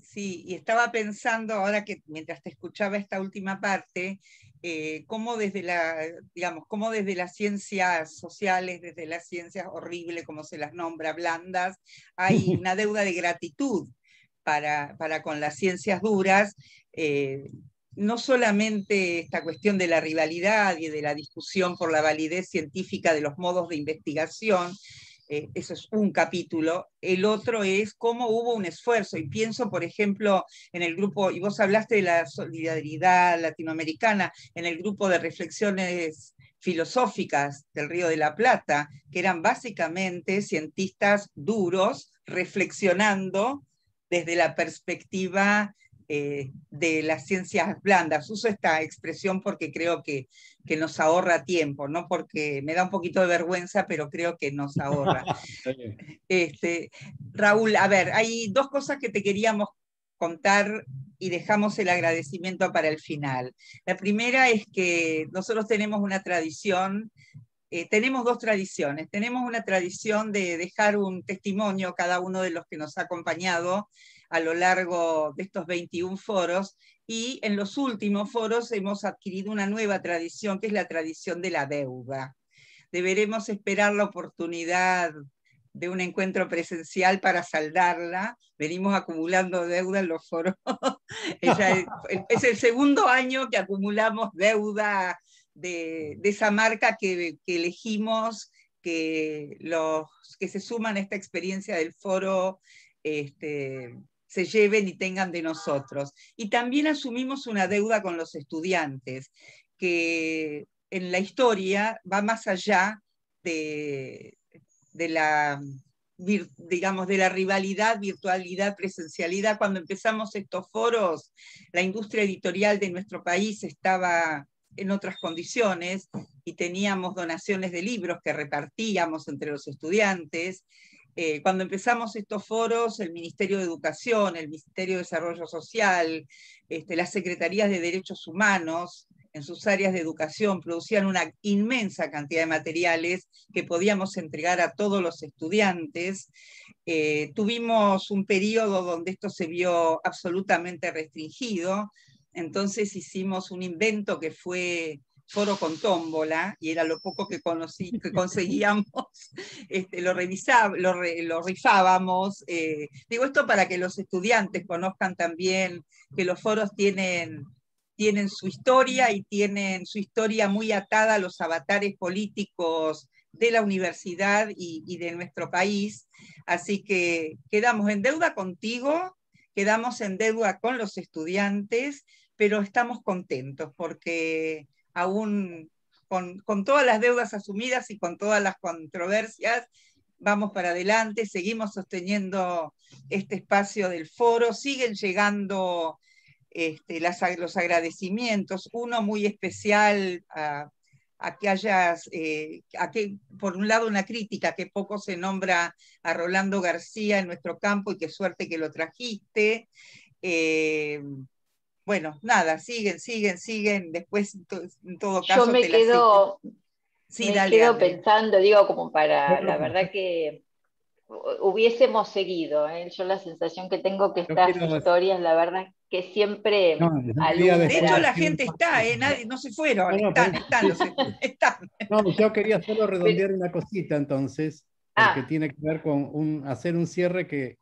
Sí, y estaba pensando ahora que mientras te escuchaba esta última parte, eh, cómo desde la, digamos, cómo desde las ciencias sociales, desde las ciencias horribles, como se las nombra, blandas, hay una deuda de gratitud para, con las ciencias duras. Eh, no solamente esta cuestión de la rivalidad y de la discusión por la validez científica de los modos de investigación, eh, eso es un capítulo. El otro es cómo hubo un esfuerzo. Y pienso, por ejemplo, en el grupo, y vos hablaste de la solidaridad latinoamericana, en el grupo de reflexiones filosóficas del Río de la Plata, que eran básicamente cientistas duros reflexionando desde la perspectiva eh, de las ciencias blandas. Uso esta expresión porque creo que, que, nos ahorra tiempo, no porque me da un poquito de vergüenza, pero creo que nos ahorra. este, Raúl, a ver, hay dos cosas que te queríamos contar y dejamos el agradecimiento para el final. La primera es que nosotros tenemos una tradición eh, tenemos dos tradiciones. Tenemos una tradición de dejar un testimonio cada uno de los que nos ha acompañado a lo largo de estos 21 foros y en los últimos foros hemos adquirido una nueva tradición que es la tradición de la deuda. Deberemos esperar la oportunidad de un encuentro presencial para saldarla. Venimos acumulando deuda en los foros. es, el segundo año que acumulamos deuda de, esa marca que, elegimos, que los que se suman a esta experiencia del foro este, se lleven y tengan de nosotros. Y también asumimos una deuda con los estudiantes, que en la historia va más allá de, de la digamos, de la rivalidad, virtualidad, presencialidad. Cuando empezamos estos foros, la industria editorial de nuestro país estaba en otras condiciones y teníamos donaciones de libros que repartíamos entre los estudiantes. Eh, cuando empezamos estos foros, el Ministerio de Educación, el Ministerio de Desarrollo Social, este, las Secretarías de Derechos Humanos, en sus áreas de educación, producían una inmensa cantidad de materiales que podíamos entregar a todos los estudiantes. Eh, tuvimos un periodo donde esto se vio absolutamente restringido, entonces hicimos un invento que fue foro con tómbola, y era lo poco que, conocí, que conseguíamos, este, lo, lo, rifábamos. Eh, digo esto para que los estudiantes conozcan también que los foros tienen, tienen su historia y tienen su historia muy atada a los avatares políticos de la universidad y de nuestro país. Así que quedamos en deuda contigo, quedamos en deuda con los estudiantes, pero estamos contentos porque aún con, todas las deudas asumidas y con todas las controversias, vamos para adelante, seguimos sosteniendo este espacio del foro, siguen llegando este, los agradecimientos, uno muy especial a, que hayas, eh, a que, por un lado una crítica, que poco se nombra a Rolando García en nuestro campo y qué suerte que lo trajiste. Eh, bueno, nada, siguen, siguen, siguen. Después, en todo caso. Yo me quedo, sí, me quedo pensando, digo, como para, la verdad que hubiésemos seguido. ¿eh? Yo la sensación que tengo que estas historias, la verdad, que siempre... de hecho, la gente está, ¿eh? Nadie, no se fueron, están, están, están, No, yo quería solo redondear una cosita entonces, porque ah. tiene que ver con un, hacer un cierre que,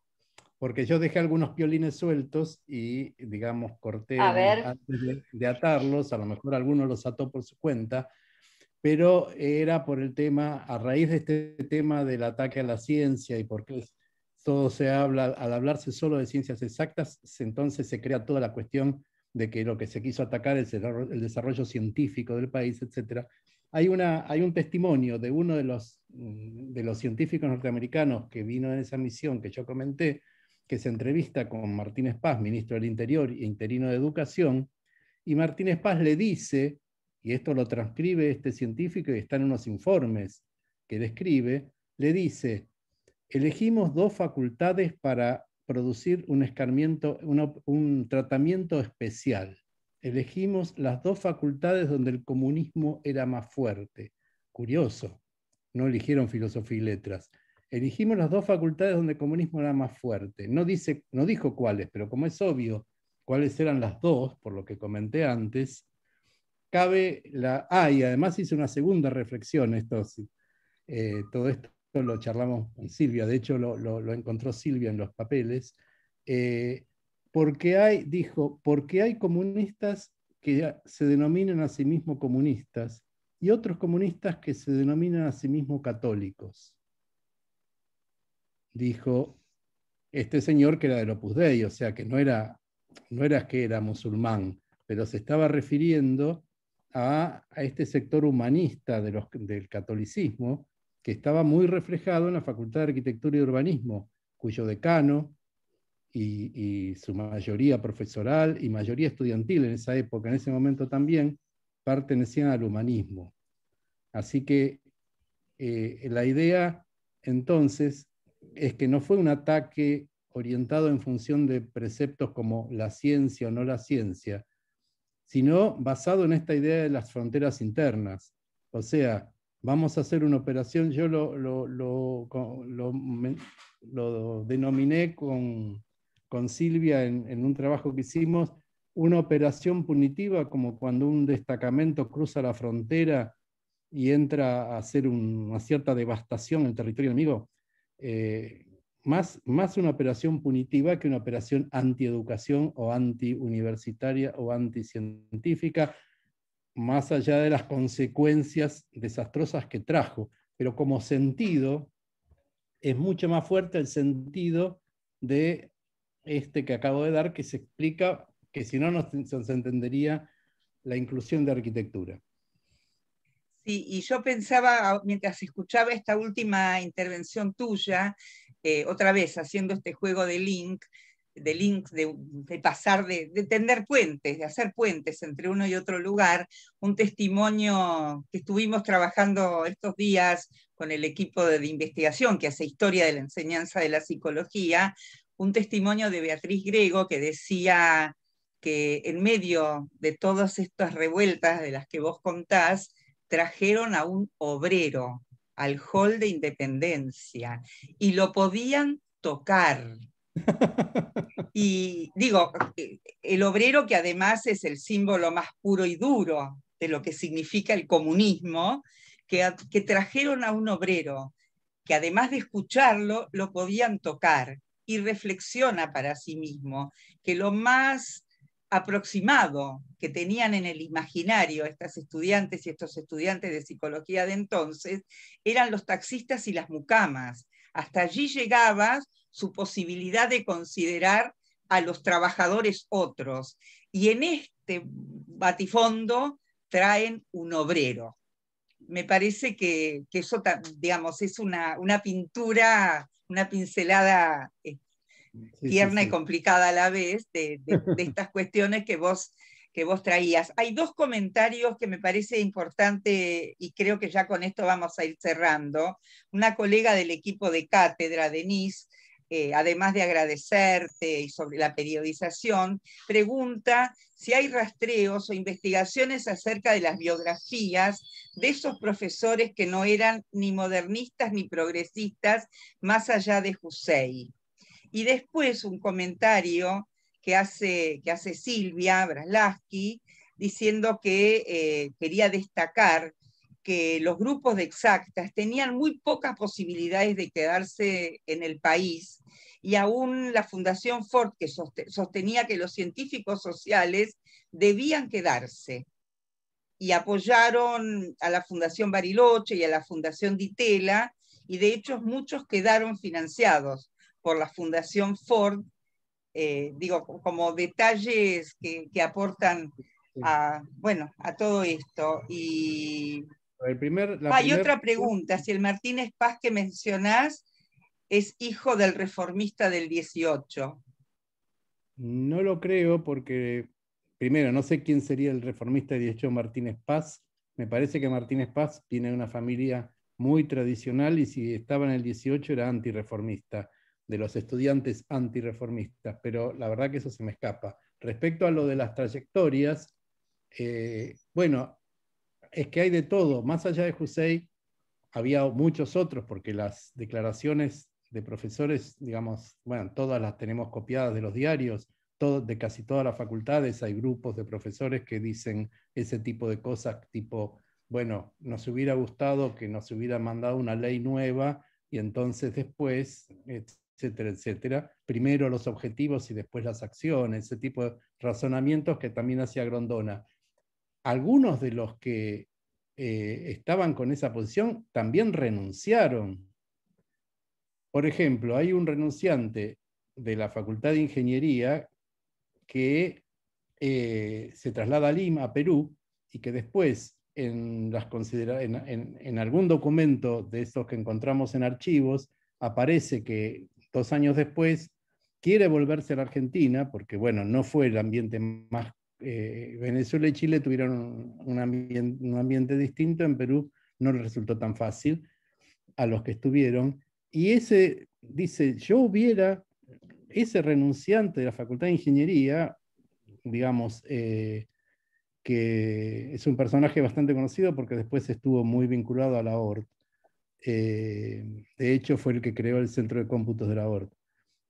porque yo dejé algunos piolines sueltos y, digamos, corté antes de atarlos, a lo mejor algunos los ató por su cuenta, pero era por el tema, a raíz de este tema del ataque a la ciencia y porque todo se habla, al hablarse solo de ciencias exactas, entonces se crea toda la cuestión de que lo que se quiso atacar es el, desarrollo científico del país, etc. Hay, una, hay un testimonio de uno de los, mm, de los científicos norteamericanos que vino en esa misión que yo comenté, que se entrevista con Martínez Paz, ministro del Interior e interino de Educación, y Martínez Paz le dice y esto lo transcribe este científico y está en unos informes que describe, le dice, elegimos dos facultades para producir un escarmiento, un tratamiento especial. Elegimos las dos facultades donde el comunismo era más fuerte. Curioso, no eligieron filosofía y letras. Elegimos las dos facultades donde el comunismo era más fuerte. No, dice, no dijo cuáles, pero como es obvio cuáles eran las dos, por lo que comenté antes, cabe la... Ah, y además hice una segunda reflexión, esto, eh, todo esto lo charlamos con Silvia, de hecho lo, encontró Silvia en los papeles, eh, porque hay, dijo, porque hay comunistas que se denominan a sí mismos comunistas y otros comunistas que se denominan a sí mismos católicos. Dijo este señor que era del Opus Dei, o sea que no era, no era que era musulmán, pero se estaba refiriendo a, este sector humanista de los, del catolicismo, que estaba muy reflejado en la Facultad de Arquitectura y Urbanismo, cuyo decano y, su mayoría profesoral y mayoría estudiantil en esa época, en ese momento también, pertenecían al humanismo. Así que eh, la idea entonces es que no fue un ataque orientado en función de preceptos como la ciencia o no la ciencia, sino basado en esta idea de las fronteras internas. O sea, vamos a hacer una operación, yo lo, lo, denominé con, Silvia en, un trabajo que hicimos, una operación punitiva, como cuando un destacamento cruza la frontera y entra a hacer una cierta devastación en el territorio enemigo. Eh, más, más una operación punitiva que una operación antieducación o antiuniversitaria o anticientífica, más allá de las consecuencias desastrosas que trajo. Pero como sentido, es mucho más fuerte el sentido de este que acabo de dar, que se explica que si no, no se entendería la inclusión de arquitectura. Sí, y yo pensaba, mientras escuchaba esta última intervención tuya, eh, otra vez haciendo este juego de link, de links, de, pasar, de, tender puentes, de hacer puentes entre uno y otro lugar, un testimonio que estuvimos trabajando estos días con el equipo de, investigación que hace historia de la enseñanza de la psicología, un testimonio de Beatriz Grego que decía que en medio de todas estas revueltas de las que vos contás, trajeron a un obrero al hall de independencia y lo podían tocar. Y digo, el obrero que además es el símbolo más puro y duro de lo que significa el comunismo, que, que trajeron a un obrero que además de escucharlo, lo podían tocar y reflexiona para sí mismo que lo más aproximado que tenían en el imaginario estas estudiantes y estos estudiantes de psicología de entonces eran los taxistas y las mucamas. Hasta allí llegaba su posibilidad de considerar a los trabajadores otros. Y en este batifondo traen un obrero. Me parece que, eso, digamos, es una, una pintura, una pincelada tierna y complicada a la vez de, estas cuestiones que vos, que vos traías. Hay dos comentarios que me parece importante y creo que ya con esto vamos a ir cerrando. Una colega del equipo de cátedra, Denise, eh, además de agradecerte y sobre la periodización, pregunta si hay rastreos o investigaciones acerca de las biografías de esos profesores que no eran ni modernistas ni progresistas más allá de Hussein. Y después un comentario que hace, que hace Silvia Braslaski, diciendo que eh, quería destacar que los grupos de exactas tenían muy pocas posibilidades de quedarse en el país y aún la Fundación Ford, que sostenía que los científicos sociales debían quedarse y apoyaron a la Fundación Bariloche y a la Fundación Ditela, y de hecho muchos quedaron financiados por la Fundación Ford, eh, digo, como detalles que, aportan a, bueno, a todo esto. Y hay otra pregunta, si el Martínez Paz que mencionás es hijo del reformista del 18. No lo creo porque, primero, no sé quién sería el reformista del 18 Martínez Paz. Me parece que Martínez Paz tiene una familia muy tradicional y si estaba en el 18 era antirreformista, de los estudiantes antirreformistas, pero la verdad que eso se me escapa. Respecto a lo de las trayectorias, eh, bueno, es que hay de todo. Más allá de Hussein, había muchos otros, porque las declaraciones de profesores, digamos, bueno, todas las tenemos copiadas de los diarios, de casi todas las facultades hay grupos de profesores que dicen ese tipo de cosas, tipo, bueno, nos hubiera gustado que nos hubiera mandado una ley nueva y entonces después, etcétera, etcétera, primero los objetivos y después las acciones, ese tipo de razonamientos que también hacía Grondona. Algunos de los que eh, estaban con esa posición también renunciaron por ejemplo, hay un renunciante de la Facultad de Ingeniería que eh, se traslada a Lima, a Perú, y que después en, en, algún documento de estos que encontramos en archivos aparece que dos años después quiere volverse a la Argentina, porque bueno, no fue el ambiente más... Eh, Venezuela y Chile tuvieron un ambiente distinto, en Perú no le resultó tan fácil a los que estuvieron, y ese dice, yo hubiera, ese renunciante de la Facultad de Ingeniería, digamos, eh, que es un personaje bastante conocido porque después estuvo muy vinculado a la ORT. Eh, de hecho, fue el que creó el centro de cómputos de la ORT.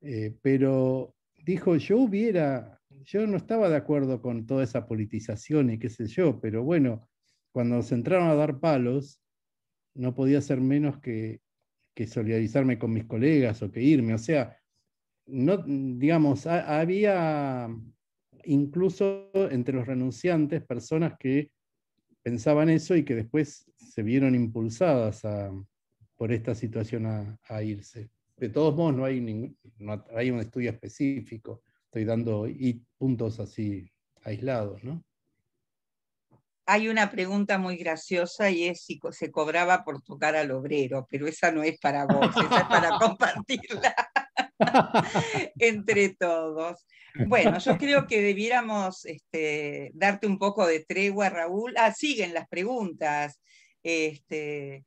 Eh, pero dijo, yo hubiera, yo no estaba de acuerdo con toda esa politización y qué sé yo, pero bueno, cuando se entraron a dar palos, no podía ser menos que que solidarizarme con mis colegas o que irme. O sea, no, digamos, había incluso entre los renunciantes personas que pensaban eso y que después se vieron impulsadas por esta situación a, irse. De todos modos, no hay, no hay un estudio específico. Estoy dando puntos así aislados, ¿no? hay una pregunta muy graciosa y es si se cobraba por tocar al obrero, pero esa no es para vos, esa es para compartirla entre todos. Bueno, yo creo que debiéramos este, darte un poco de tregua, Raúl. Ah, siguen las preguntas. Este,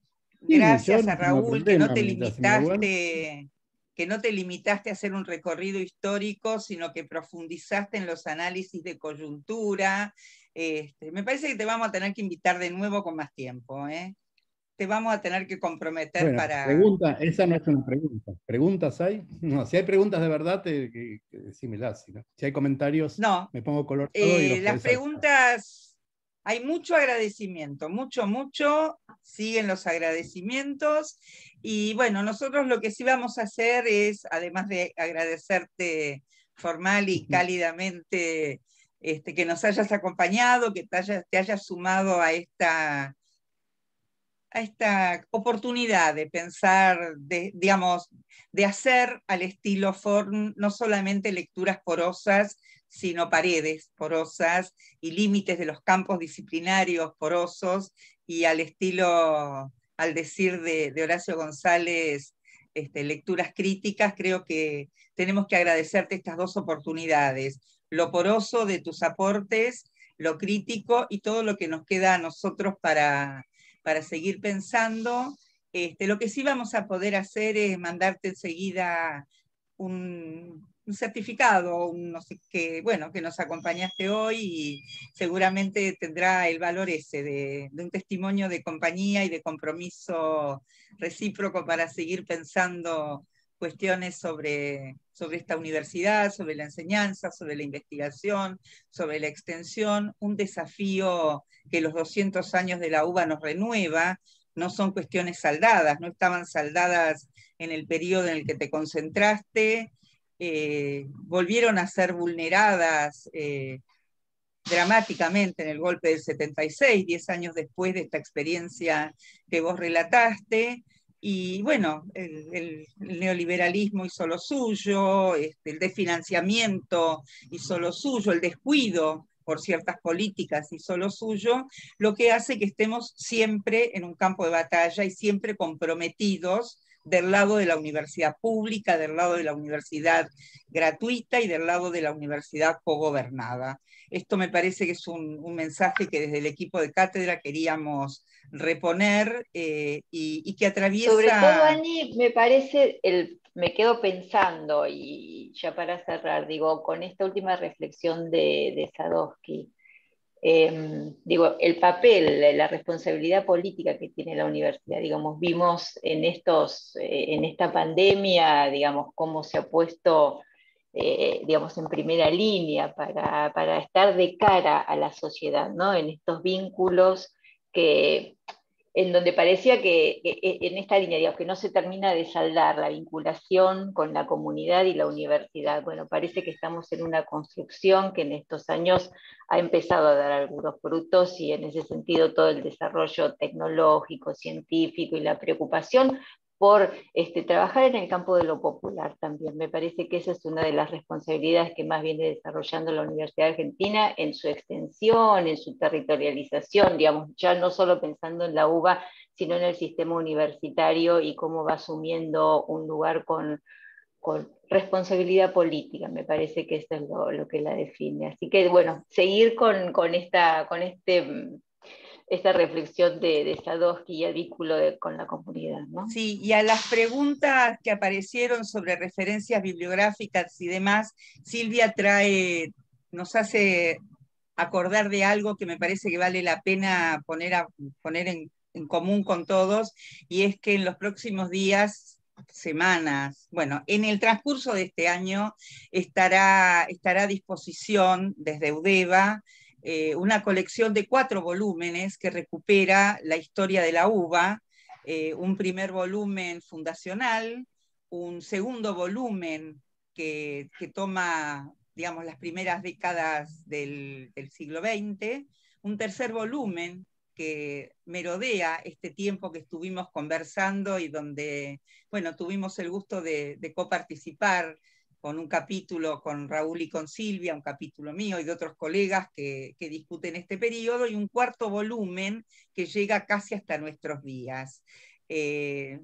gracias a Raúl, que no te limitaste que no te limitaste a hacer un recorrido histórico, sino que profundizaste en los análisis de coyuntura, este, me parece que te vamos a tener que invitar de nuevo con más tiempo. ¿eh? Te vamos a tener que comprometer para. Pregunta, esa no es una pregunta. ¿Preguntas hay? No, si hay preguntas de verdad, te, que, decímelas. Si hay comentarios, no. me pongo color. Eh, las preguntas, hay mucho agradecimiento, mucho, mucho. Siguen los agradecimientos. Y bueno, nosotros lo que sí vamos a hacer es, además de agradecerte formal y cálidamente este, que nos hayas acompañado, que te hayas, sumado a esta, a esta oportunidad de pensar, de, digamos, de hacer al estilo Forn no solamente lecturas porosas, sino paredes porosas y límites de los campos disciplinarios porosos, y al estilo, al decir de, Horacio González, este, lecturas críticas, creo que tenemos que agradecerte estas dos oportunidades lo poroso de tus aportes, lo crítico y todo lo que nos queda a nosotros para, para seguir pensando. Este, lo que sí vamos a poder hacer es mandarte enseguida un, certificado, no sé qué, bueno, que nos acompañaste hoy y seguramente tendrá el valor ese de, un testimonio de compañía y de compromiso recíproco para seguir pensando cuestiones sobre, sobre esta universidad, sobre la enseñanza, sobre la investigación, sobre la extensión, un desafío que los 200 años de la UBA nos renueva, no son cuestiones saldadas, no estaban saldadas en el periodo en el que te concentraste, eh, volvieron a ser vulneradas eh, dramáticamente en el golpe del 76, 10 años después de esta experiencia que vos relataste. Y bueno, el, neoliberalismo hizo lo suyo, este, el desfinanciamiento hizo lo suyo, el descuido por ciertas políticas hizo lo suyo, lo que hace que estemos siempre en un campo de batalla y siempre comprometidos del lado de la universidad pública, del lado de la universidad gratuita y del lado de la universidad cogobernada. Esto me parece que es un, mensaje que desde el equipo de cátedra queríamos reponer eh, y, que atraviesa... Sobre todo, Ani, me parece, me quedo pensando, y ya para cerrar, digo, con esta última reflexión de, de Em, digo, el papel, la responsabilidad política que tiene la universidad, digamos, vimos en, estos, eh, en esta pandemia, digamos, cómo se ha puesto, eh, digamos, en primera línea para, para, estar de cara a la sociedad, ¿no? En estos vínculos que en donde parecía que, en esta línea, digamos, que no se termina de saldar la vinculación con la comunidad y la universidad. Bueno, parece que estamos en una construcción que en estos años ha empezado a dar algunos frutos y en ese sentido todo el desarrollo tecnológico, científico y la preocupación por este, trabajar en el campo de lo popular también. Me parece que esa es una de las responsabilidades que más viene desarrollando la Universidad Argentina en su extensión, en su territorialización, digamos, ya no solo pensando en la UBA, sino en el sistema universitario y cómo va asumiendo un lugar con, con responsabilidad política. Me parece que eso es lo, lo, que la define. Así que, bueno, seguir con, con, esta, con este esta reflexión de, de y el vínculo con la comunidad. ¿no? Sí, y a las preguntas que aparecieron sobre referencias bibliográficas y demás, Silvia trae, nos hace acordar de algo que me parece que vale la pena poner, a, poner en, en común con todos, y es que en los próximos días semanas, bueno, en el transcurso de este año estará, estará a disposición desde UDEVA eh, una colección de cuatro volúmenes que recupera la historia de la uva, eh, un primer volumen fundacional, un segundo volumen que, toma, digamos, las primeras décadas del, del siglo XX, un tercer volumen que merodea este tiempo que estuvimos conversando y donde, bueno, tuvimos el gusto de, de coparticipar con un capítulo con Raúl y con Silvia, un capítulo mío y de otros colegas que, discuten este periodo, y un cuarto volumen que llega casi hasta nuestros días. Eh,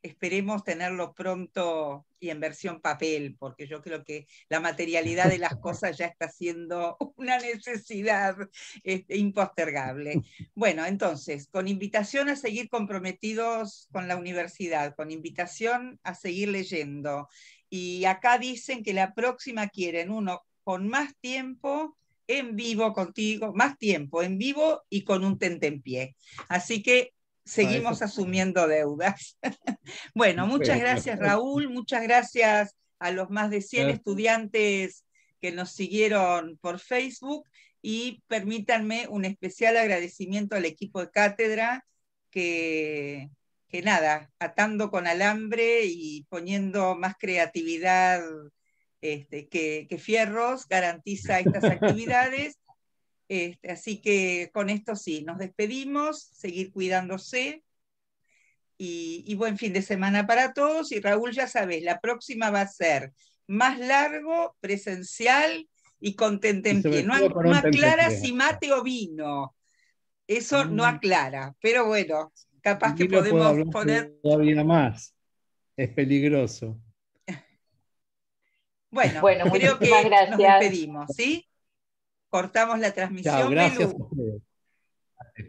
esperemos tenerlo pronto y en versión papel, porque yo creo que la materialidad de las cosas ya está siendo una necesidad este, impostergable. Bueno, entonces, con invitación a seguir comprometidos con la universidad, con invitación a seguir leyendo, y acá dicen que la próxima quieren uno con más tiempo en vivo contigo, más tiempo en vivo y con un tentempié. Así que seguimos asumiendo deudas. bueno, muchas gracias Raúl, muchas gracias a los más de 100 estudiantes que nos siguieron por Facebook. Y permítanme un especial agradecimiento al equipo de cátedra que que nada, atando con alambre y poniendo más creatividad este, que, fierros, garantiza estas actividades. Este, así que con esto sí, nos despedimos, seguir cuidándose y, buen fin de semana para todos. Y Raúl, ya sabes, la próxima va a ser más largo, presencial y con tentempié. No, no aclara si mate o vino. Eso no mm. aclara, pero bueno, capaz que podemos poner... Todavía más. Es peligroso. Bueno, bueno creo que nos despedimos, ¿sí? Cortamos la transmisión. gracias a